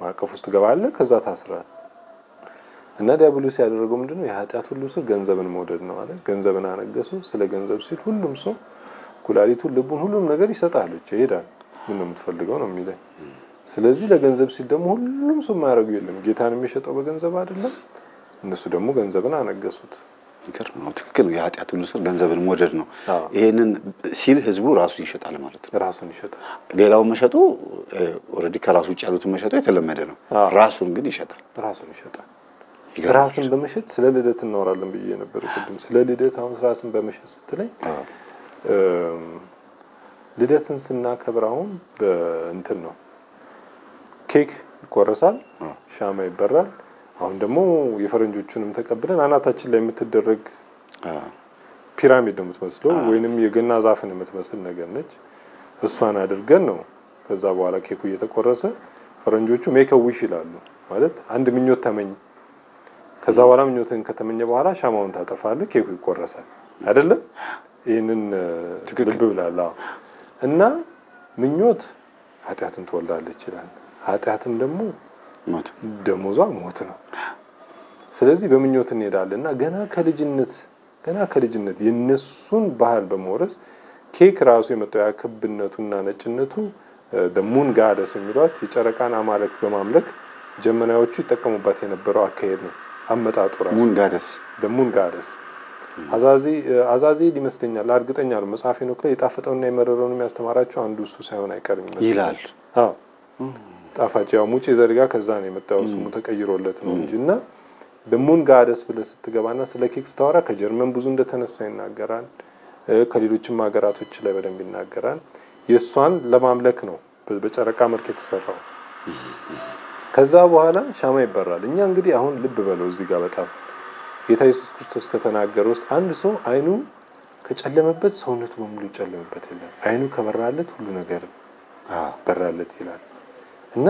ማዕቀፍ ውስጥ ትገባለህ። ከዛ ታስራል። እና ዲያብሎስ ያደረገው ምንድነው? የኃጢአት ሁሉ ስር ገንዘብን መውደድ ነው አለ። ገንዘብን አነገሰው። ስለ ገንዘብ ሲል ሁሉም ሰው ኩላሊቱን፣ ልቡን፣ ሁሉም ነገር ይሰጣል፣ ይሄዳል። ምን ነው የምትፈልገው ነው የሚለኝ። ስለዚህ ለገንዘብ ሲል ደግሞ ሁሉም ሰው የማያደርገው የለም። ጌታን የሚሸጠው በገንዘብ አይደለም። እነሱ ደግሞ ገንዘብን አነገሱት። ይገርም ነው። ትክክል ነው። የኃጢአት ሁሉ ስር ገንዘብን መውደድ ነው። ይሄንን ሲል ህዝቡ ራሱን ይሸጣል ማለት ነው። ራሱን ይሸጣል። ሌላውን መሸጡ already ከራሱ ውጭ ያሉትን መሸጡ የተለመደ ነው። ራሱን ግን ይሸጣል። ራሱን ይሸጣል። ራስን በመሸጥ ስለ ልደት እናወራለን ብዬ ነበር ቅድም። ስለ ልደት አሁን ራስን በመሸጥ ስትለኝ ልደትን ስናከብር አሁን በእንትን ነው ኬክ ይቆረሳል፣ ሻማ ይበራል። አሁን ደግሞ የፈረንጆቹንም ተቀብለን አናታችን ላይ የምትደረግ ፒራሚድ ነው የምትመስለው፣ ወይንም የገና ዛፍን የምትመስል ነገር ነች። እሷን አድርገን ነው ከዛ በኋላ ኬኩ እየተቆረሰ ፈረንጆቹ make wish ይላሉ። ማለት አንድ ምኞት ተመኝ። ከዛ በኋላ ምኞትን ከተመኘ በኋላ ሻማውን ታጠፋለህ፣ ኬኩ ይቆረሳል። አይደለም? ይህንን ልብ ብላል። እና ምኞት ኃጢአትን ትወልዳለች ይላል። ኃጢአትም ደግሞ ሞት ደሞዟ ሞት ነው። ስለዚህ በምኞት እንሄዳለን እና ገና ከልጅነት ገና ከልጅነት የነሱን ባህል በመውረስ ኬክ ራሱ የመጣው ያ ክብነቱና ነጭነቱ ደሙን ጋደስ የሚሏት የጨረቃን አማልክት በማምለክ ጀመናዎቹ ይጠቀሙባት የነበረው አካሄድ ነው። አመጣጡ ራሱ ሙን ጋደስ ደሙን ጋደስ አዛዜል ይመስለኛል፣ እርግጠኛ ነው። መጽሐፍ ሄኖክ ላይ የጣፈጠውና የመረረውን የሚያስተማራቸው አንዱ እሱ ሳይሆን አይቀርም ይላል። አዎ ጣፋጭ ያው ሙጬ ዘርጋ ከዛ ነው የመጣው ስሙ ተቀይሮለት ነው እንጂ እና ደሙን ጋደስ ብለህ ስትገባና ስለ ኬክ ስታወራ ከጀርመን ብዙ እንደተነሳ ይናገራል። ከሌሎችም ሀገራቶች ላይ በደንብ ይናገራል። የእሷን ለማምለክ ነው በጨረቃ መልክ የተሰራው። ከዛ በኋላ ሻማ ይበራል። እኛ እንግዲህ አሁን ልብ በለው እዚህ ጋር በጣም ጌታ ኢየሱስ ክርስቶስ ከተናገረ ውስጥ አንድ ሰው አይኑ ከጨለመበት ሰውነቱ በሙሉ ይጨለምበት ይላል። አይኑ ከበራለት ሁሉ ነገር በራለት ይላል። እና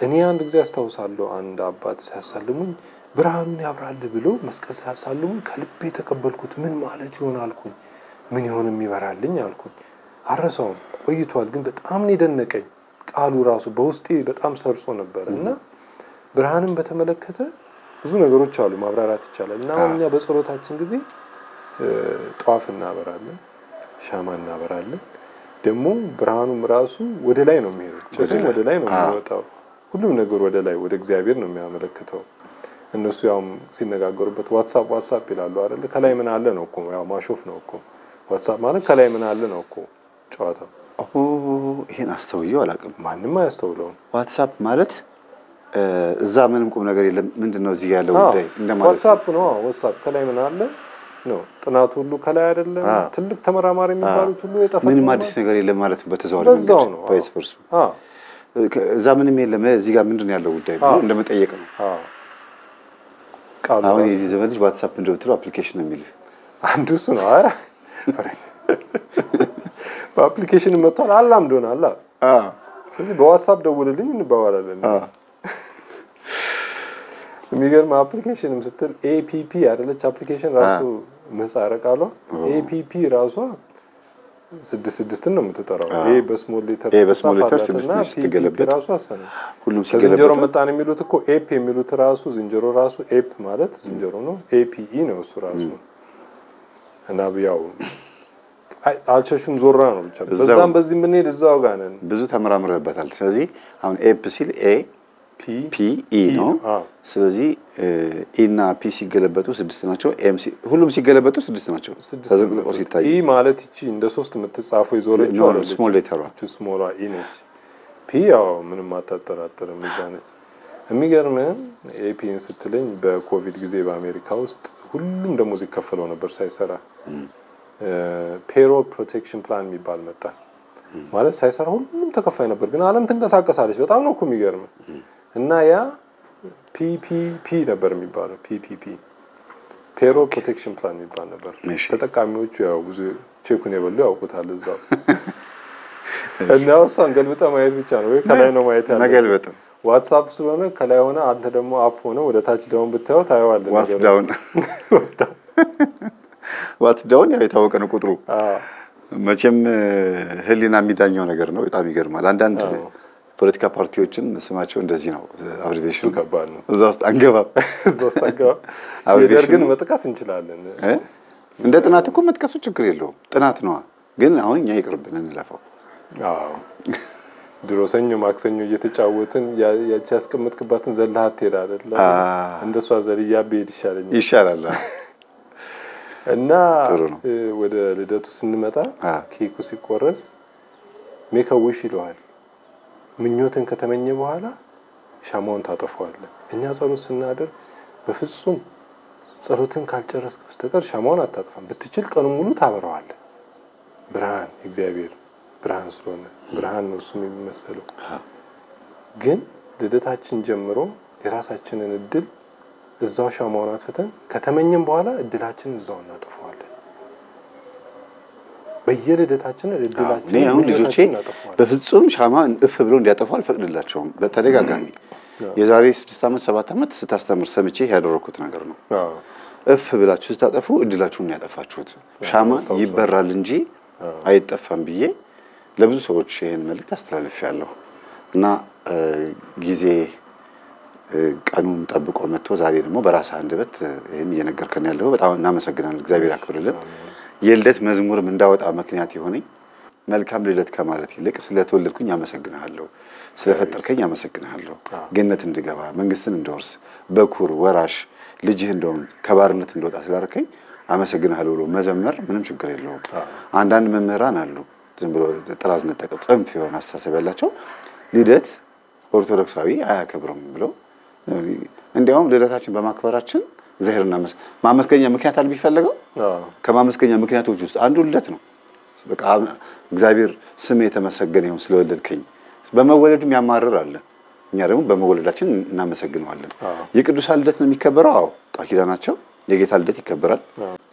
እኔ አንድ ጊዜ አስታውሳለሁ አንድ አባት ሲያሳልሙኝ ብርሃኑን ያብራል ብሎ መስቀል ሲያሳልሙኝ ከልቤ የተቀበልኩት ምን ማለት ይሆን አልኩኝ። ምን ይሆን የሚበራልኝ አልኩኝ። አረሳውም ቆይቷል፣ ግን በጣም ነው የደነቀኝ። ቃሉ ራሱ በውስጤ በጣም ሰርጾ ነበር እና ብርሃንን በተመለከተ ብዙ ነገሮች አሉ ማብራራት ይቻላል። እና አሁን እኛ በጸሎታችን ጊዜ ጧፍ እናበራለን፣ ሻማ እናበራለን። ደግሞ ብርሃኑም ራሱ ወደ ላይ ነው የሚሄደው፣ ጭስም ወደ ላይ ነው የሚወጣው። ሁሉም ነገር ወደ ላይ ወደ እግዚአብሔር ነው የሚያመለክተው። እነሱ ያውም ሲነጋገሩበት ዋትሳፕ ዋትሳፕ ይላሉ አይደለ? ከላይ ምን አለ ነው እኮ ያው ማሾፍ ነው እኮ what's up ማለት ከላይ ምን አለ ነው እኮ ጨዋታው። ይሄን አስተውየው አላውቅም። ማንም አያስተውለውም። what's up ማለት እዛ ምንም ቁም ነገር የለም። ምንድን ነው እዚህ ያለው ጉዳይ እንደማለት ነው። ዋትሳፕ ነው what's up ከላይ ምን አለ ነው። ጥናቱ ሁሉ ከላይ አይደለም። ትልቅ ተመራማሪ የሚባሉት ሁሉ የጠፋ ምንም አዲስ ነገር የለም ማለት ነው። በተዘዋዋሪ በዛው መንገድ ነው። vice versa አዎ እዛ ምንም የለም እዚህ ጋር ምንድን ነው ያለው ጉዳይ ብሎ እንደመጠየቅ ነው። አሁን የዚህ ዘመን ልጅ WhatsApp እንደምትለው application ነው የሚልህ። አንዱ እሱ ነው። አይ [laughs] በ application መጥቷል አላምዶን አላ ስለዚህ በ WhatsApp ደውልልኝ እንባባላለን። የሚገርም application ም ስትል APP አይደለች application ራሱ ምህጻረ ቃሏ APP ራሷ ስድስት ስድስትን ነው የምትጠራው። a በ small letter በ small letter ስድስት ስትገለበጥ። ራሱ አሰነ ሁሉም ከዝንጀሮ ሲገለበጡ መጣን የሚሉት እኮ ape የሚሉት ራሱ ዝንጀሮ ራሱ ape ማለት ዝንጀሮ ነው። APE ነው እሱ ራሱ እና ያው አልሸሹም ዞር አሉ ነው ብቻ በዛም በዚህ ብንሄድ እዛው ጋር ነን። ብዙ ተመራምረበታል። ስለዚህ አሁን ape ሲል A P E ነው። አዎ። ስለዚህ e እና p ሲገለበጡ ስድስት ናቸው። ሁሉም ሲገለበጡ ስድስት ናቸው። ተዘቅዝቆ ሲታዩ ኢ ማለት ይቺ እንደ ሶስት የምትጻፈው የዞረችው small letter ሯ small ሏ e ነች። p ያው ምንም አታጠራጥርም እዛ ነች። የሚገርምህም AP ን ስትለኝ በኮቪድ ጊዜ በአሜሪካ ውስጥ ሁሉም ደሞዝ ይከፈለው ነበር ሳይሰራ payroll protection plan የሚባል መጣ። ማለት ሳይሰራ ሁሉም ተከፋይ ነበር፣ ግን ዓለም ትንቀሳቀሳለች። በጣም ነው እኮ የሚገርም እና ያ PPP ነበር የሚባለው PPP payroll protection plan የሚባል ነበር። ተጠቃሚዎቹ ያው ብዙ ቼኩን የበሉ ያውቁታል እዛው [laughs] እና እሷን ገልብጠ ማየት ብቻ ነው ወይ ከላይ ነው ማየት ያለ መገልበጥ what's up ስለሆነ ከላይ ሆነ አንተ ደግሞ up ሆነ ወደ ታች down ብታየው ታየዋለህ። what's ነገሩን። ዳውን what's down what's down ያው የታወቀ ነው ቁጥሩ። መቼም እ፣ ሕሊና የሚዳኘው ነገር ነው። በጣም ይገርማል። አንዳንድ ፖለቲካ ፓርቲዎችን ስማቸው እንደዚህ ነው። abbreviation ኑ ከባድ ነው። እዛ ውስጥ አንገባም። እዛ ውስጥ አገባ [laughs] አብሬሽኑ- የደርግን መጥቀስ እንችላለን። እ? እንደ ጥናት እኮ መጥቀሱ ችግር የለውም። ጥናት ነዋ። ግን አሁን እኛ ይቅርብን እንለፈው። ድሮ ሰኞ ማክሰኞ እየተጫወትን ያቺ ያስቀመጥክባትን ዘለሃት አዎ። እንደሷ ዘልያ ብሄድ ይሻለኛል ይሻላል። እና ወደ ልደቱ ስንመጣ ኬኩ ሲቆረስ ሜከውሽ ይለዋል። ምኞትን ከተመኘ በኋላ ሻማውን ታጠፈዋለህ። እኛ ጸሎት ስናደርግ በፍጹም ጸሎትን ካልጨረስክ በስተቀር ሻማውን አታጥፋም። ብትችል ቀኑ ሙሉ ታበረዋለህ። ብርሃን እግዚአብሔር ብርሃን ስለሆነ ብርሃን ነው እሱም የሚመሰለው። ግን ልደታችን ጀምሮ የራሳችንን እድል እዛው ሻማውን አጥፍተን ከተመኘን በኋላ እድላችንን እዛው እናጠፈዋለን። በየልደታችን እኔ እድላችንን አሁን ልጆቼ በፍጹም ሻማ እፍ ብሎ እንዲያጠፉ አልፈቅድላቸውም። በተደጋጋሚ የዛሬ ስድስት ዓመት ሰባት ዓመት ስታስተምር ሰምቼ ያደረኩት ነገር ነው። እፍ ብላችሁ ስታጠፉ እድላችሁን ነው ያጠፋችሁት። ሻማ ይበራል እንጂ አይጠፋም ብዬ ለብዙ ሰዎች ይህን መልእክት አስተላልፌያለሁ እና ጊዜ ቀኑን ጠብቆ መጥቶ ዛሬ ደግሞ በራስህ አንደበት ይህን እየነገርከን ያለው በጣም እናመሰግናለን። እግዚአብሔር ያክብርልን። የልደት መዝሙርም እንዳወጣ ምክንያት የሆነኝ መልካም ልደት ከማለት ይልቅ ስለተወለድኩኝ አመሰግንሃለሁ፣ ስለፈጠርከኝ አመሰግንሃለሁ፣ ገነት እንድገባ መንግስትን እንድወርስ በኩር ወራሽ ልጅህ እንደሆን ከባርነት እንደወጣ ስላደረከኝ አመሰግንሃለሁ ብሎ መዘመር ምንም ችግር የለውም። አንዳንድ መምህራን አሉ ዝም ብሎ ጥራዝ ነጠቅ ጽንፍ የሆነ አስተሳሰብ ያላቸው ልደት ኦርቶዶክሳዊ አያከብርም ብለው እንዲያውም ልደታችን በማክበራችን እግዚአብሔር እናመስ ማመስገኛ ምክንያት አለ ቢፈለገው አዎ። ከማመስገኛ ምክንያቶች ውስጥ አንዱ ልደት ነው። በቃ እግዚአብሔር ስም የተመሰገነ ይሁን ስለወለድከኝ። በመወለዱም ያማርር አለ። እኛ ደግሞ በመወለዳችን እናመሰግነዋለን። የቅዱሳን ልደት ነው የሚከበረው። አዎ ቃል ኪዳናቸው የጌታ ልደት ይከበራል።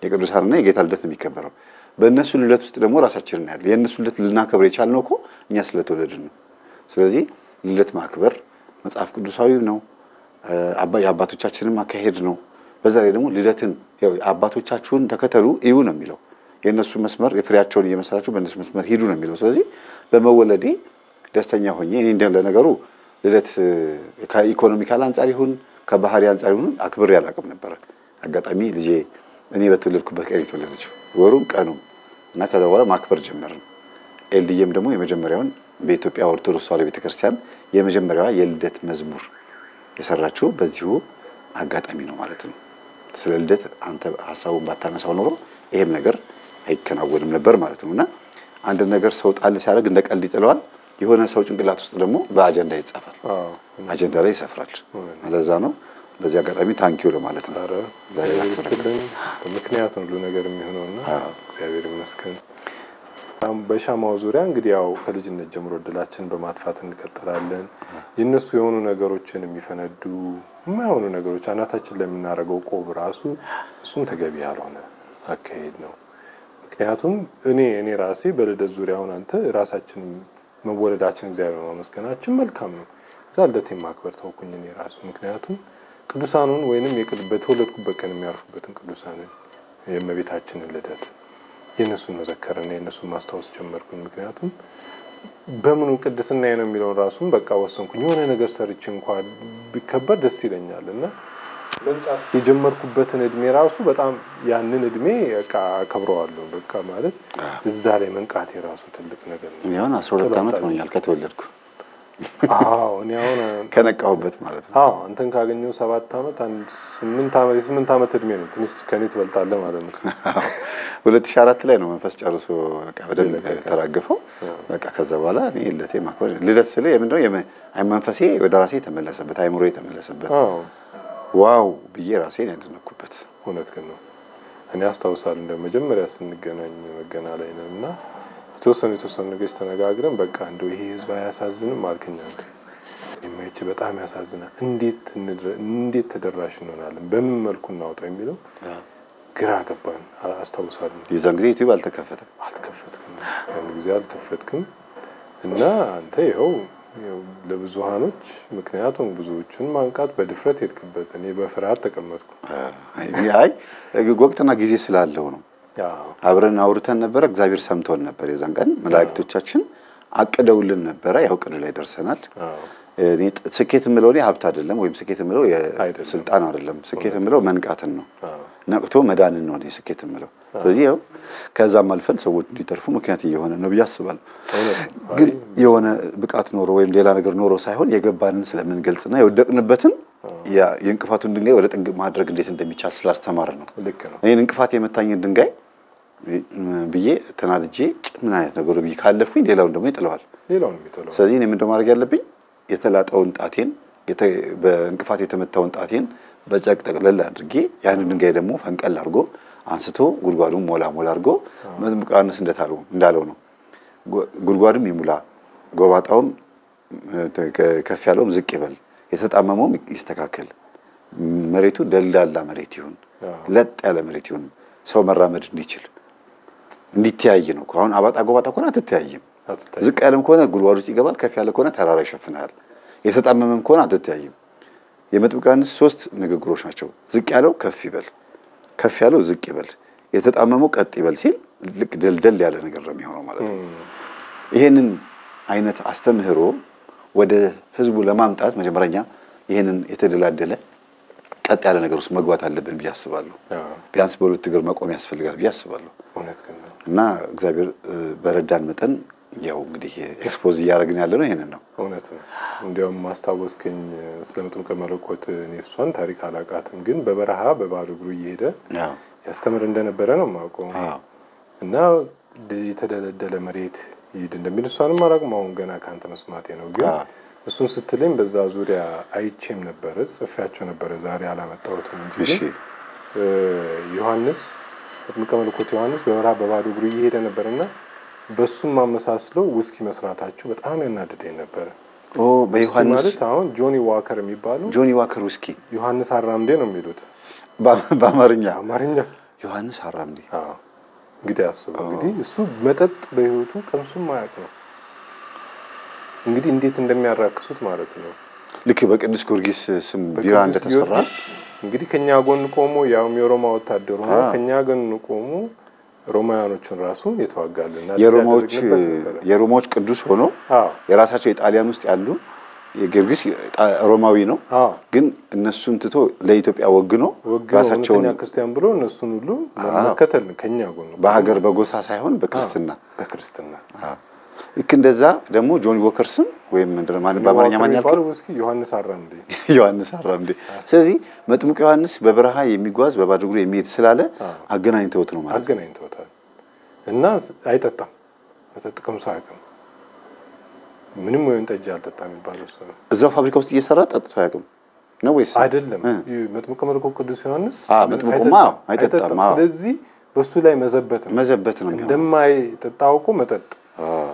የቅዱሳንና የጌታ ልደት ነው የሚከበረው። በእነሱ ልደት ውስጥ ደግሞ ራሳችንን ያለ የእነሱ ልደት ልናከብር የቻልነው እኮ እኛ ስለተወለድን ነው። ስለዚህ ልደት ማክበር መጽሐፍ ቅዱሳዊ ነው። አባ- የአባቶቻችንም አካሄድ ነው። በዛ ላይ ደግሞ ልደትን አባቶቻችሁን ተከተሉ እዩ ነው የሚለው። የእነሱ መስመር የፍሬያቸውን እየመሰላችሁ በእነሱ መስመር ሂዱ ነው የሚለው። ስለዚህ በመወለዴ ደስተኛ ሆኜ እኔ እንደ ለነገሩ ልደት ከኢኮኖሚካል አንጻር ይሁን ከባህሪ አንጻር ይሁን አክብሬ አላውቅም ነበረ። አጋጣሚ ልጄ እኔ በተወለድኩበት ቀን የተወለደችው ወሩም ቀኑም እና ከዛ በኋላ ማክበር ጀመርን። ኤልድዬም ደግሞ የመጀመሪያውን በኢትዮጵያ ኦርቶዶክስ ተዋሕዶ ቤተክርስቲያን የመጀመሪያዋ የልደት መዝሙር የሰራችው በዚሁ አጋጣሚ ነው ማለት ነው። ስለ ልደት አንተ ሀሳቡን ባታነሳው ኖሮ ይሄም ነገር አይከናወንም ነበር ማለት ነው እና አንድ ነገር ሰው ጣል ሲያደርግ እንደ ቀልድ ይጥለዋል። የሆነ ሰው ጭንቅላት ውስጥ ደግሞ በአጀንዳ ይጻፋል፣ አጀንዳ ላይ ይሰፍራል። ለዛ ነው በዚህ አጋጣሚ ታንኪዩ ለማለት ነው። ነው ሁሉ ነገር የሚሆነውና እግዚአብሔር ይመስገን። በሻማው ዙሪያ እንግዲህ ያው ከልጅነት ጀምሮ እድላችንን በማጥፋት እንቀጥላለን። የእነሱ የሆኑ ነገሮችን የሚፈነዱ የማይሆኑ ነገሮች አናታችን ላይ የምናደርገው ቆብ ራሱ እሱም ተገቢ ያልሆነ አካሄድ ነው። ምክንያቱም እኔ እኔ ራሴ በልደት ዙሪያ አሁን አንተ ራሳችን መወለዳችን እግዚአብሔር ማመስገናችን መልካም ነው። እዛ ልደቴን ማክበር ተውኩኝ እኔ ራሱ ምክንያቱም ቅዱሳኑን ወይንም በተወለድኩበት ቀን የሚያርፉበትን ቅዱሳንን የእመቤታችንን ልደት የእነሱን መዘከርና የእነሱን ማስታወስ ጀመርኩኝ። ምክንያቱም በምኑ ቅድስና ነው የሚለውን ራሱን በቃ ወሰንኩኝ። የሆነ ነገር ሰርቼ እንኳን ቢከበር ደስ ይለኛል እና የጀመርኩበትን እድሜ ራሱ በጣም ያንን እድሜ በቃ አከብረዋለሁ። በቃ ማለት እዛ ላይ መንቃት የራሱ ትልቅ ነገር ነው። አሁን 12 ዓመት ሆኖኛል ከተወለድኩ እኔ አሁን ከነቃሁበት ማለት ነው። አዎ አንተን ካገኘው ሰባት ዓመት አንድ ስምንት ዓመት የስምንት ዓመት እድሜ ነው። ትንሽ ከኔ ትበልጣለህ ማለት ነው። 2004 ላይ ነው መንፈስ ጨርሶ በቃ በደንብ ተራገፈው። በቃ ከዛ በኋላ እኔ ልደቴ ማክበር ልደት ስለ የምንድነው መንፈሴ ወደ ራሴ የተመለሰበት አይምሮ የተመለሰበት ዋው ብዬ ራሴን ያደነኩበት እውነት ግን ነው። እኔ አስታውሳለሁ እንደ መጀመሪያ ስንገናኝ መገና ላይ ነው እና የተወሰኑ የተወሰኑ ነገሮች ተነጋግረን በቃ እንደው ይሄ ህዝብ አያሳዝንም እኔማ ይቺ በጣም ያሳዝናል። እንዴት እንዴት ተደራሽ እንሆናለን? በምን መልኩ እናውጣው የሚለው ግራ ገባን። አስታውሳለሁ። የዛን ጊዜ ዩቲዩብ አልተከፈተም። አልከፈትክም፣ ያን ጊዜ አልከፈትክም እና አንተ ይኸው ለብዙሃኖች ምክንያቱም ብዙዎችን ማንቃት በድፍረት ሄድክበት። እኔ በፍርሃት ተቀመጥኩ። አይ ወቅትና ጊዜ ስላለው ነው። አብረን አውርተን ነበረ። እግዚአብሔር ሰምቶን ነበር። የዛን ቀን መላእክቶቻችን አቅደውልን ነበረ። ያው ቅዱ ላይ ደርሰናል። ስኬት የምለው እኔ ሀብት አይደለም፣ ወይም ስኬት የምለው የስልጣን አይደለም። ስኬት የምለው መንቃትን ነው፣ ነቅቶ መዳንን ነው እኔ ስኬት የምለው። ስለዚህ ያው ከዛም አልፈን ሰዎች እንዲተርፉ ምክንያት እየሆነ ነው ብዬ አስባለሁ። ግን የሆነ ብቃት ኖሮ ወይም ሌላ ነገር ኖሮ ሳይሆን የገባንን ስለምንገልጽና የወደቅንበትን ያ- የእንቅፋቱን ድንጋይ ወደ ጥግ ማድረግ እንዴት እንደሚቻል ስላስተማር ነው። እኔን እንቅፋት የመታኝን ድንጋይ ብዬ ተናድጄ ምን አይነት ነገሩ ብዬ ካለፍኩኝ ሌላውን ደግሞ ይጥለዋል። ሌላውን የሚጥለው። ስለዚህ እኔ ምንድን ማድረግ ያለብኝ? የተላጠውን ጣቴን በእንቅፋት የተመታውን ጣቴን በጨርቅ ጠቅለል አድርጌ ያንን ድንጋይ ደግሞ ፈንቀል አድርጎ አንስቶ ጉድጓዱን ሞላ ሞላ አድርጎ መጥምቁ ዮሐንስ እንዳለው ነው። ጉድጓዱም ይሙላ፣ ጎባጣውም ከፍ ያለውም ዝቅ ይበል፣ የተጣመመውም ይስተካከል፣ መሬቱ ደልዳላ መሬት ይሁን፣ ለጥ ያለ መሬት ይሁን፣ ሰው መራመድ እንዲችል እንዲተያይ ነው። አሁን አባጣ ጎባጣ ከሆነ አትተያይም። ዝቅ ያለም ከሆነ ጉድጓድ ውስጥ ይገባል። ከፍ ያለ ከሆነ ተራራ ይሸፍናል። የተጣመመም ከሆነ አትተያይም። የመጥምቁ ዮሐንስ ሶስት ንግግሮች ናቸው። ዝቅ ያለው ከፍ ይበል፣ ከፍ ያለው ዝቅ ይበል፣ የተጣመመው ቀጥ ይበል ሲል ልክ ደልደል ያለ ነገር ነው የሚሆነው ማለት ነው። ይሄንን አይነት አስተምህሮ ወደ ህዝቡ ለማምጣት መጀመሪያ ይሄንን የተደላደለ ቀጥ ያለ ነገር ውስጥ መግባት አለብን ብዬ አስባለሁ። ቢያንስ በሁለት እግር መቆም ያስፈልጋል ብዬ አስባለሁ። እና እግዚአብሔር በረዳን መጠን ያው እንግዲህ expose እያደረግን ያለ ነው ይሄንን ነው። እውነት ነው። እንዲያውም ማስታወስከኝ ስለ መጥምቀ መለኮት እኔ እሷን ታሪክ አላውቃትም፣ ግን በበረሃ በባዶ እግሩ እየሄደ አዎ ያስተምር እንደነበረ ነው የማውቀው አዎ እና የተደለደለ መሬት ይሄድ እንደሚል እሷንም አላውቅም። አሁን ገና ከአንተ መስማቴ ነው። ግን እሱን ስትለኝ በዛ ዙሪያ አይቼም ነበረ፣ ጽፌያቸው ነበረ። ዛሬ አላመጣሁትም እንጂ ዮሐንስ መጥምቀ መለኮት ዮሐንስ በበረሃ በባዶ እግሩ እየሄደ ነበር እና በሱም አመሳስለው ውስኪ መስራታቸው በጣም ያናድደኝ ነበረ። በዮሐንስ ማለት አሁን Johnnie Walker የሚባሉ Johnnie Walker ውስኪ ዮሐንስ አራምዴ ነው የሚሉት በአማርኛ አማርኛ። ዮሐንስ አራምዴ አዎ እንግዲህ አስበው እንግዲህ እሱ መጠጥ በህይወቱ ቀምሱም ማያውቅ ነው። እንግዲህ እንዴት እንደሚያራክሱት ማለት ነው። ልክ በቅዱስ ጊዮርጊስ ስም ቢራ እንደተሰራ እንግዲህ ከኛ ጎን ቆሞ ያውም የሮማ ወታደር ሆኖ አዎ። ከኛ ጎን ቆሞ ሮማውያኖችን ራሱ የተዋጋልና የሮማዎች የሮማዎች ቅዱስ ሆኖ የራሳቸው የጣሊያን ውስጥ ያሉ የጊዮርጊስ ሮማዊ ነው፣ ግን እነሱን ትቶ ለኢትዮጵያ ወግኖ ወግ ራሳቸውን ክርስቲያን ብሎ እነሱን ሁሉ መከተል ከኛ ጎን በሀገር በጎሳ ሳይሆን በክርስትና። በክርስትና ልክ እንደዛ ደግሞ ጆኒ ዎከርስም ወይም ምንድን ነው ማን- በአማርኛ ማን ያልከው ዮሐንስ አራምዴ [laughs] ዮሐንስ አራምዴ። ስለዚህ መጥምቁ ዮሐንስ በበረሃ የሚጓዝ በባዶ እግሩ የሚሄድ ስላለ አገናኝተውት ነው ማለት ነው። አገናኝተውታል እና አይጠጣም። መጠጥ ቀምሶ አያውቅም። ምንም ወይን ጠጅ አልጠጣም የሚባለው እሱ ነው። እዛው ፋብሪካ ውስጥ እየሰራ ጠጥቶ አያውቅም ነው ወይስ? አይደለም መጥምቀ መለኮት ቅዱስ ዮሐንስ መጥምቁማ አይጠጣም፣ አዎ። ስለዚህ በእሱ ላይ መዘበት ነው። መዘበት ነው እንደማይጠጣ አውቆ መጠጥ አዎ።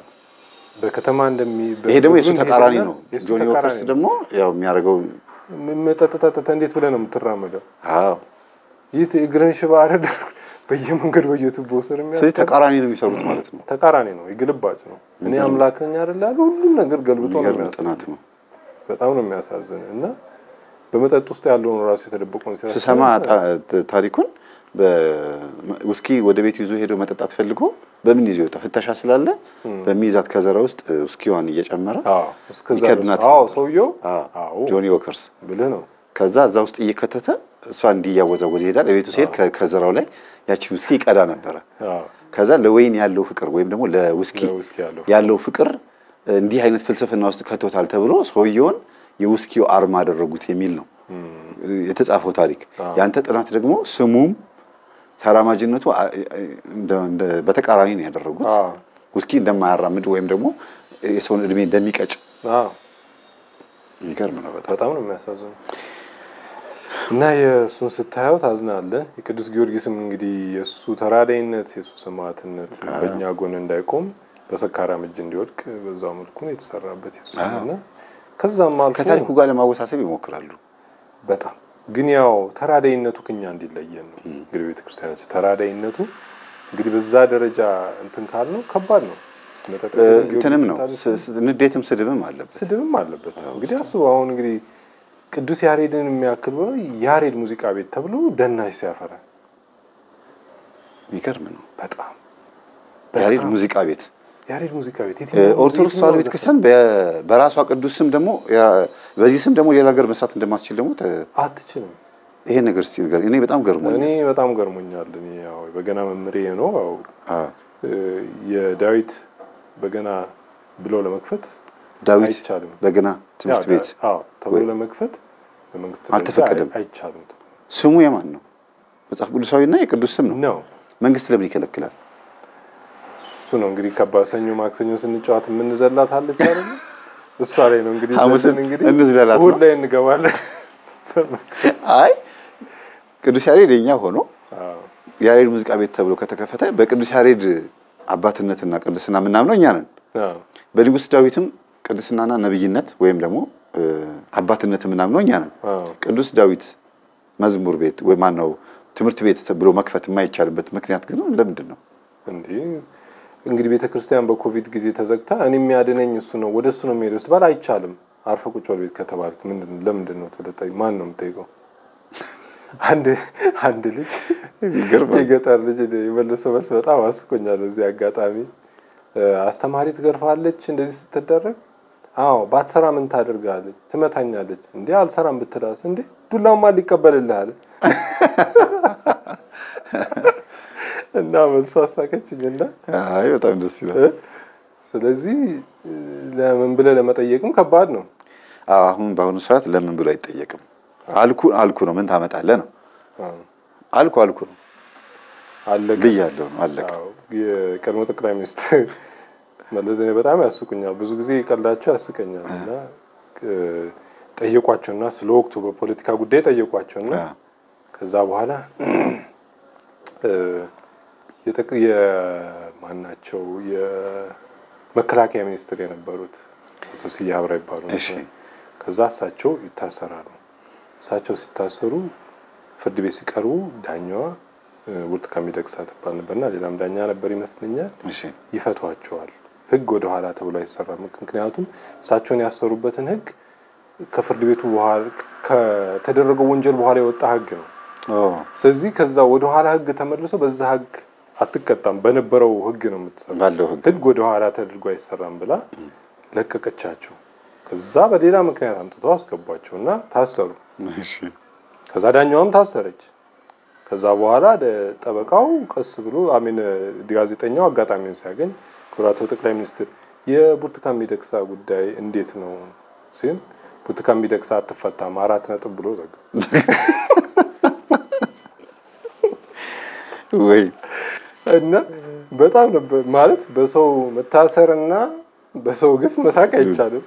በከተማ እንደሚ ይሄ ደግሞ በእግሩ ተቃራኒ ነው። ጆኒ ዎከርስ ደግሞ ያው የሚያደርገው ጠጥተህ እንዴት ብለህ ነው የምትራመደው? አዎ። ይህ እግርን ሽባ አረድ በየመንገዱ በየቱቦ ስር ስለዚህ የሚያስ ተቃራኒ ነው የሚሰሩት ማለት ነው። ተቃራኒ ነው፣ ይግልባጭ ነው። እኔ አምላክ ነኝ አይደል ያለ ሁሉም ነገር ገልብጦ ነው ጥናት ነው። በጣም ነው የሚያሳዝን እና በመጠጥ ውስጥ ያለውን ራሱ የተደበቀውን ስሰማ ታሪኩን ውስኪ ወደ ቤቱ ይዞ ሄዶ መጠጣት ፈልጎ በምን ይዞ ይወጣ? ፍተሻ ስላለ በሚይዛት ከዘራ ውስጥ ውስኪዋን እየጨመረ ይከድናት ሰውየው ጆኒ ዎከርስ ብልህ ነው። ከዛ እዛ ውስጥ እየከተተ እሷ እንዲያወዛወዝ ይሄዳል። ቤቱ ሲሄድ ከዘራው ላይ ያቺ ውስኪ ይቀዳ ነበረ። ከዛ ለወይን ያለው ፍቅር ወይም ደግሞ ለውስኪ ያለው ፍቅር እንዲህ አይነት ፍልስፍና ውስጥ ከቶታል ተብሎ ሰውየውን የውስኪው አርማ አደረጉት የሚል ነው የተጻፈው ታሪክ። ያንተ ጥናት ደግሞ ስሙም ተራማጅነቱ በተቃራኒ ነው ያደረጉት። ውስኪ እንደማያራምድ ወይም ደግሞ የሰውን እድሜ እንደሚቀጭ አዎ፣ የሚገርም ነው በጣም። በጣም ነው የሚያሳዝነው እና የእሱን ስታየው ታዝናለህ። የቅዱስ ጊዮርጊስም እንግዲህ የእሱ ተራዳይነት የእሱ ሰማዕትነት በእኛ ጎን እንዳይቆም በሰካራም እጅ እንዲወድቅ በዛው መልኩ ነው የተሰራበት የሱ እና ከዛም አልፎ ከታሪኩ ጋር ለማወሳሰብ ይሞክራሉ። በጣም ግን ያው ተራዳይነቱ ከኛ እንዲለየን ነው እንግዲህ ቤተክርስቲያናችን ተራዳይነቱ እንግዲህ በዛ ደረጃ እንትን ካልነው ከባድ ነው። እንትንም ነው ንዴትም ስድብም አለበት። ስድብም አለበት። እንግዲህ አስበው አሁን እንግዲህ ቅዱስ ያሬድን የሚያክል ያሬድ ሙዚቃ ቤት ተብሎ ደናሽ ሲያፈራ የሚገርም ነው። በጣም ያሬድ ሙዚቃ ቤት ያሬድ ሙዚቃ ቤት ኦርቶዶክስ ተዋሕዶ? ቤተክርስቲያን በራሷ ቅዱስ ስም ደግሞ በዚህ ስም ደግሞ ሌላ ሀገር መስራት እንደማስችል ደግሞ አትችልም። ይሄ ነገር እስቲ ንገር። እኔ በጣም ገርሞኛል። እኔ በጣም ገርሞኛል። እኔ ያው በገና መምሬ ነው ያው የዳዊት በገና ብሎ ለመክፈት ዳዊት በገና ትምህርት ቤት ተብሎ ለመክፈት በመንግስት አልተፈቀደም። አይቻልም ስሙ የማን ነው? መጽሐፍ ቅዱሳዊና የቅዱስ ስም ነው። ነው። መንግስት ለምን ይከለክላል? ነው እንግዲህ ከባድ ሰኞ ማክሰኞ ስንጫወት የምንዘላት አለች አይደል? እሷ ላይ ነው እንግዲህ ሐሙስን እንግዲህ እንዝለላት እሑድ ላይ እንገባለን። አይ ቅዱስ ያሬድ የኛ ሆኖ ያሬድ ሙዚቃ ቤት ተብሎ ከተከፈተ በቅዱስ ያሬድ አባትነትና ቅድስና የምናምነው እኛ ነን። በንጉሥ ዳዊትም ቅድስናና ነብይነት ወይም ደግሞ አባትነት የምናምነው እኛ ነን። ቅዱስ ዳዊት መዝሙር ቤት ወይ ማን ነው ትምህርት ቤት ብሎ መክፈት የማይቻልበት ምክንያት ግን ለምንድን ነው? እንግዲህ ቤተ ክርስቲያን በኮቪድ ጊዜ ተዘግታ እኔ የሚያድነኝ እሱ ነው ወደ እሱ ነው የሚሄደው ስትባል አይቻልም። አርፈ ቁጭ በል ቤት ከተባልክ ምንድን ነው ለምንድን ነው ተጠጣኝ ማን ነው የምጠይቀው? አንድ አንድ ልጅ የገጠር ልጅ የመለሰው መልስ በጣም አስቆኛል። እዚህ አጋጣሚ አስተማሪ ትገርፋለች እንደዚህ ስትደረግ አዎ ባትሰራ ምን ታደርጋለች? ትመታኛለች። እንዴ አልሰራም ብትላት እንዴ ዱላማ ሊቀበልልህ አለ እና መልሶ አሳቀችኝና አይ በጣም ደስ ይላል። ስለዚህ ለምን ብለህ ለመጠየቅም ከባድ ነው። አዎ፣ አሁን በአሁኑ ሰዓት ለምን ብሎ አይጠየቅም። አልኩ አልኩ ነው ምን ታመጣለህ ነው። አልኩ አልኩ ነው አለቀ። ብያለሁ ነው አለቀ። የቀድሞ ጠቅላይ ሚኒስትር መለስ ዜናዊ በጣም ያስቁኛል። ብዙ ጊዜ ቀልዳቸው ያስቀኛል እና ጠየቋቸውና ስለ ወቅቱ በፖለቲካ ጉዳይ ጠየቋቸውና ከዛ በኋላ የማናቸው የመከላከያ ሚኒስትር የነበሩት አቶ ስዬ አብራ ይባሉ ከዛ እሳቸው ይታሰራሉ። እሳቸው ሲታሰሩ ፍርድ ቤት ሲቀርቡ ዳኛዋ ብርቱካን ሚደቅሳ ትባል ነበርና ሌላም ዳኛ ነበር ይመስለኛል ይፈቷቸዋል። ህግ ወደ ኋላ ተብሎ አይሰራም። ምክንያቱም እሳቸውን ያሰሩበትን ህግ ከፍርድ ቤቱ በኋላ ከተደረገው ወንጀል በኋላ የወጣ ህግ ነው። ስለዚህ ከዛ ወደ ኋላ ህግ ተመልሶ በዛ ህግ አትቀጣም፣ በነበረው ህግ ነው የምትሰራው። ህግ ወደ ኋላ ተደርጎ አይሰራም ብላ ለቀቀቻቸው። ከዛ በሌላ ምክንያት አምጥተው አስገቧቸው እና ታሰሩ። እሺ ከዛ ዳኛዋም ታሰረች። ከዛ በኋላ ጠበቃው ቀስ ብሎ አሚን ጋዜጠኛው አጋጣሚውን ሲያገኝ ክቡራቶ ጠቅላይ ሚኒስትር የብርቱካን ሚደቅሳ ጉዳይ እንዴት ነው ሲል ብርቱካን ሚደቅሳ አትፈታም አራት ነጥብ ብሎ ዘጋ። ወይ እና በጣም ነበር ማለት በሰው መታሰርና በሰው ግፍ መሳቅ አይቻልም።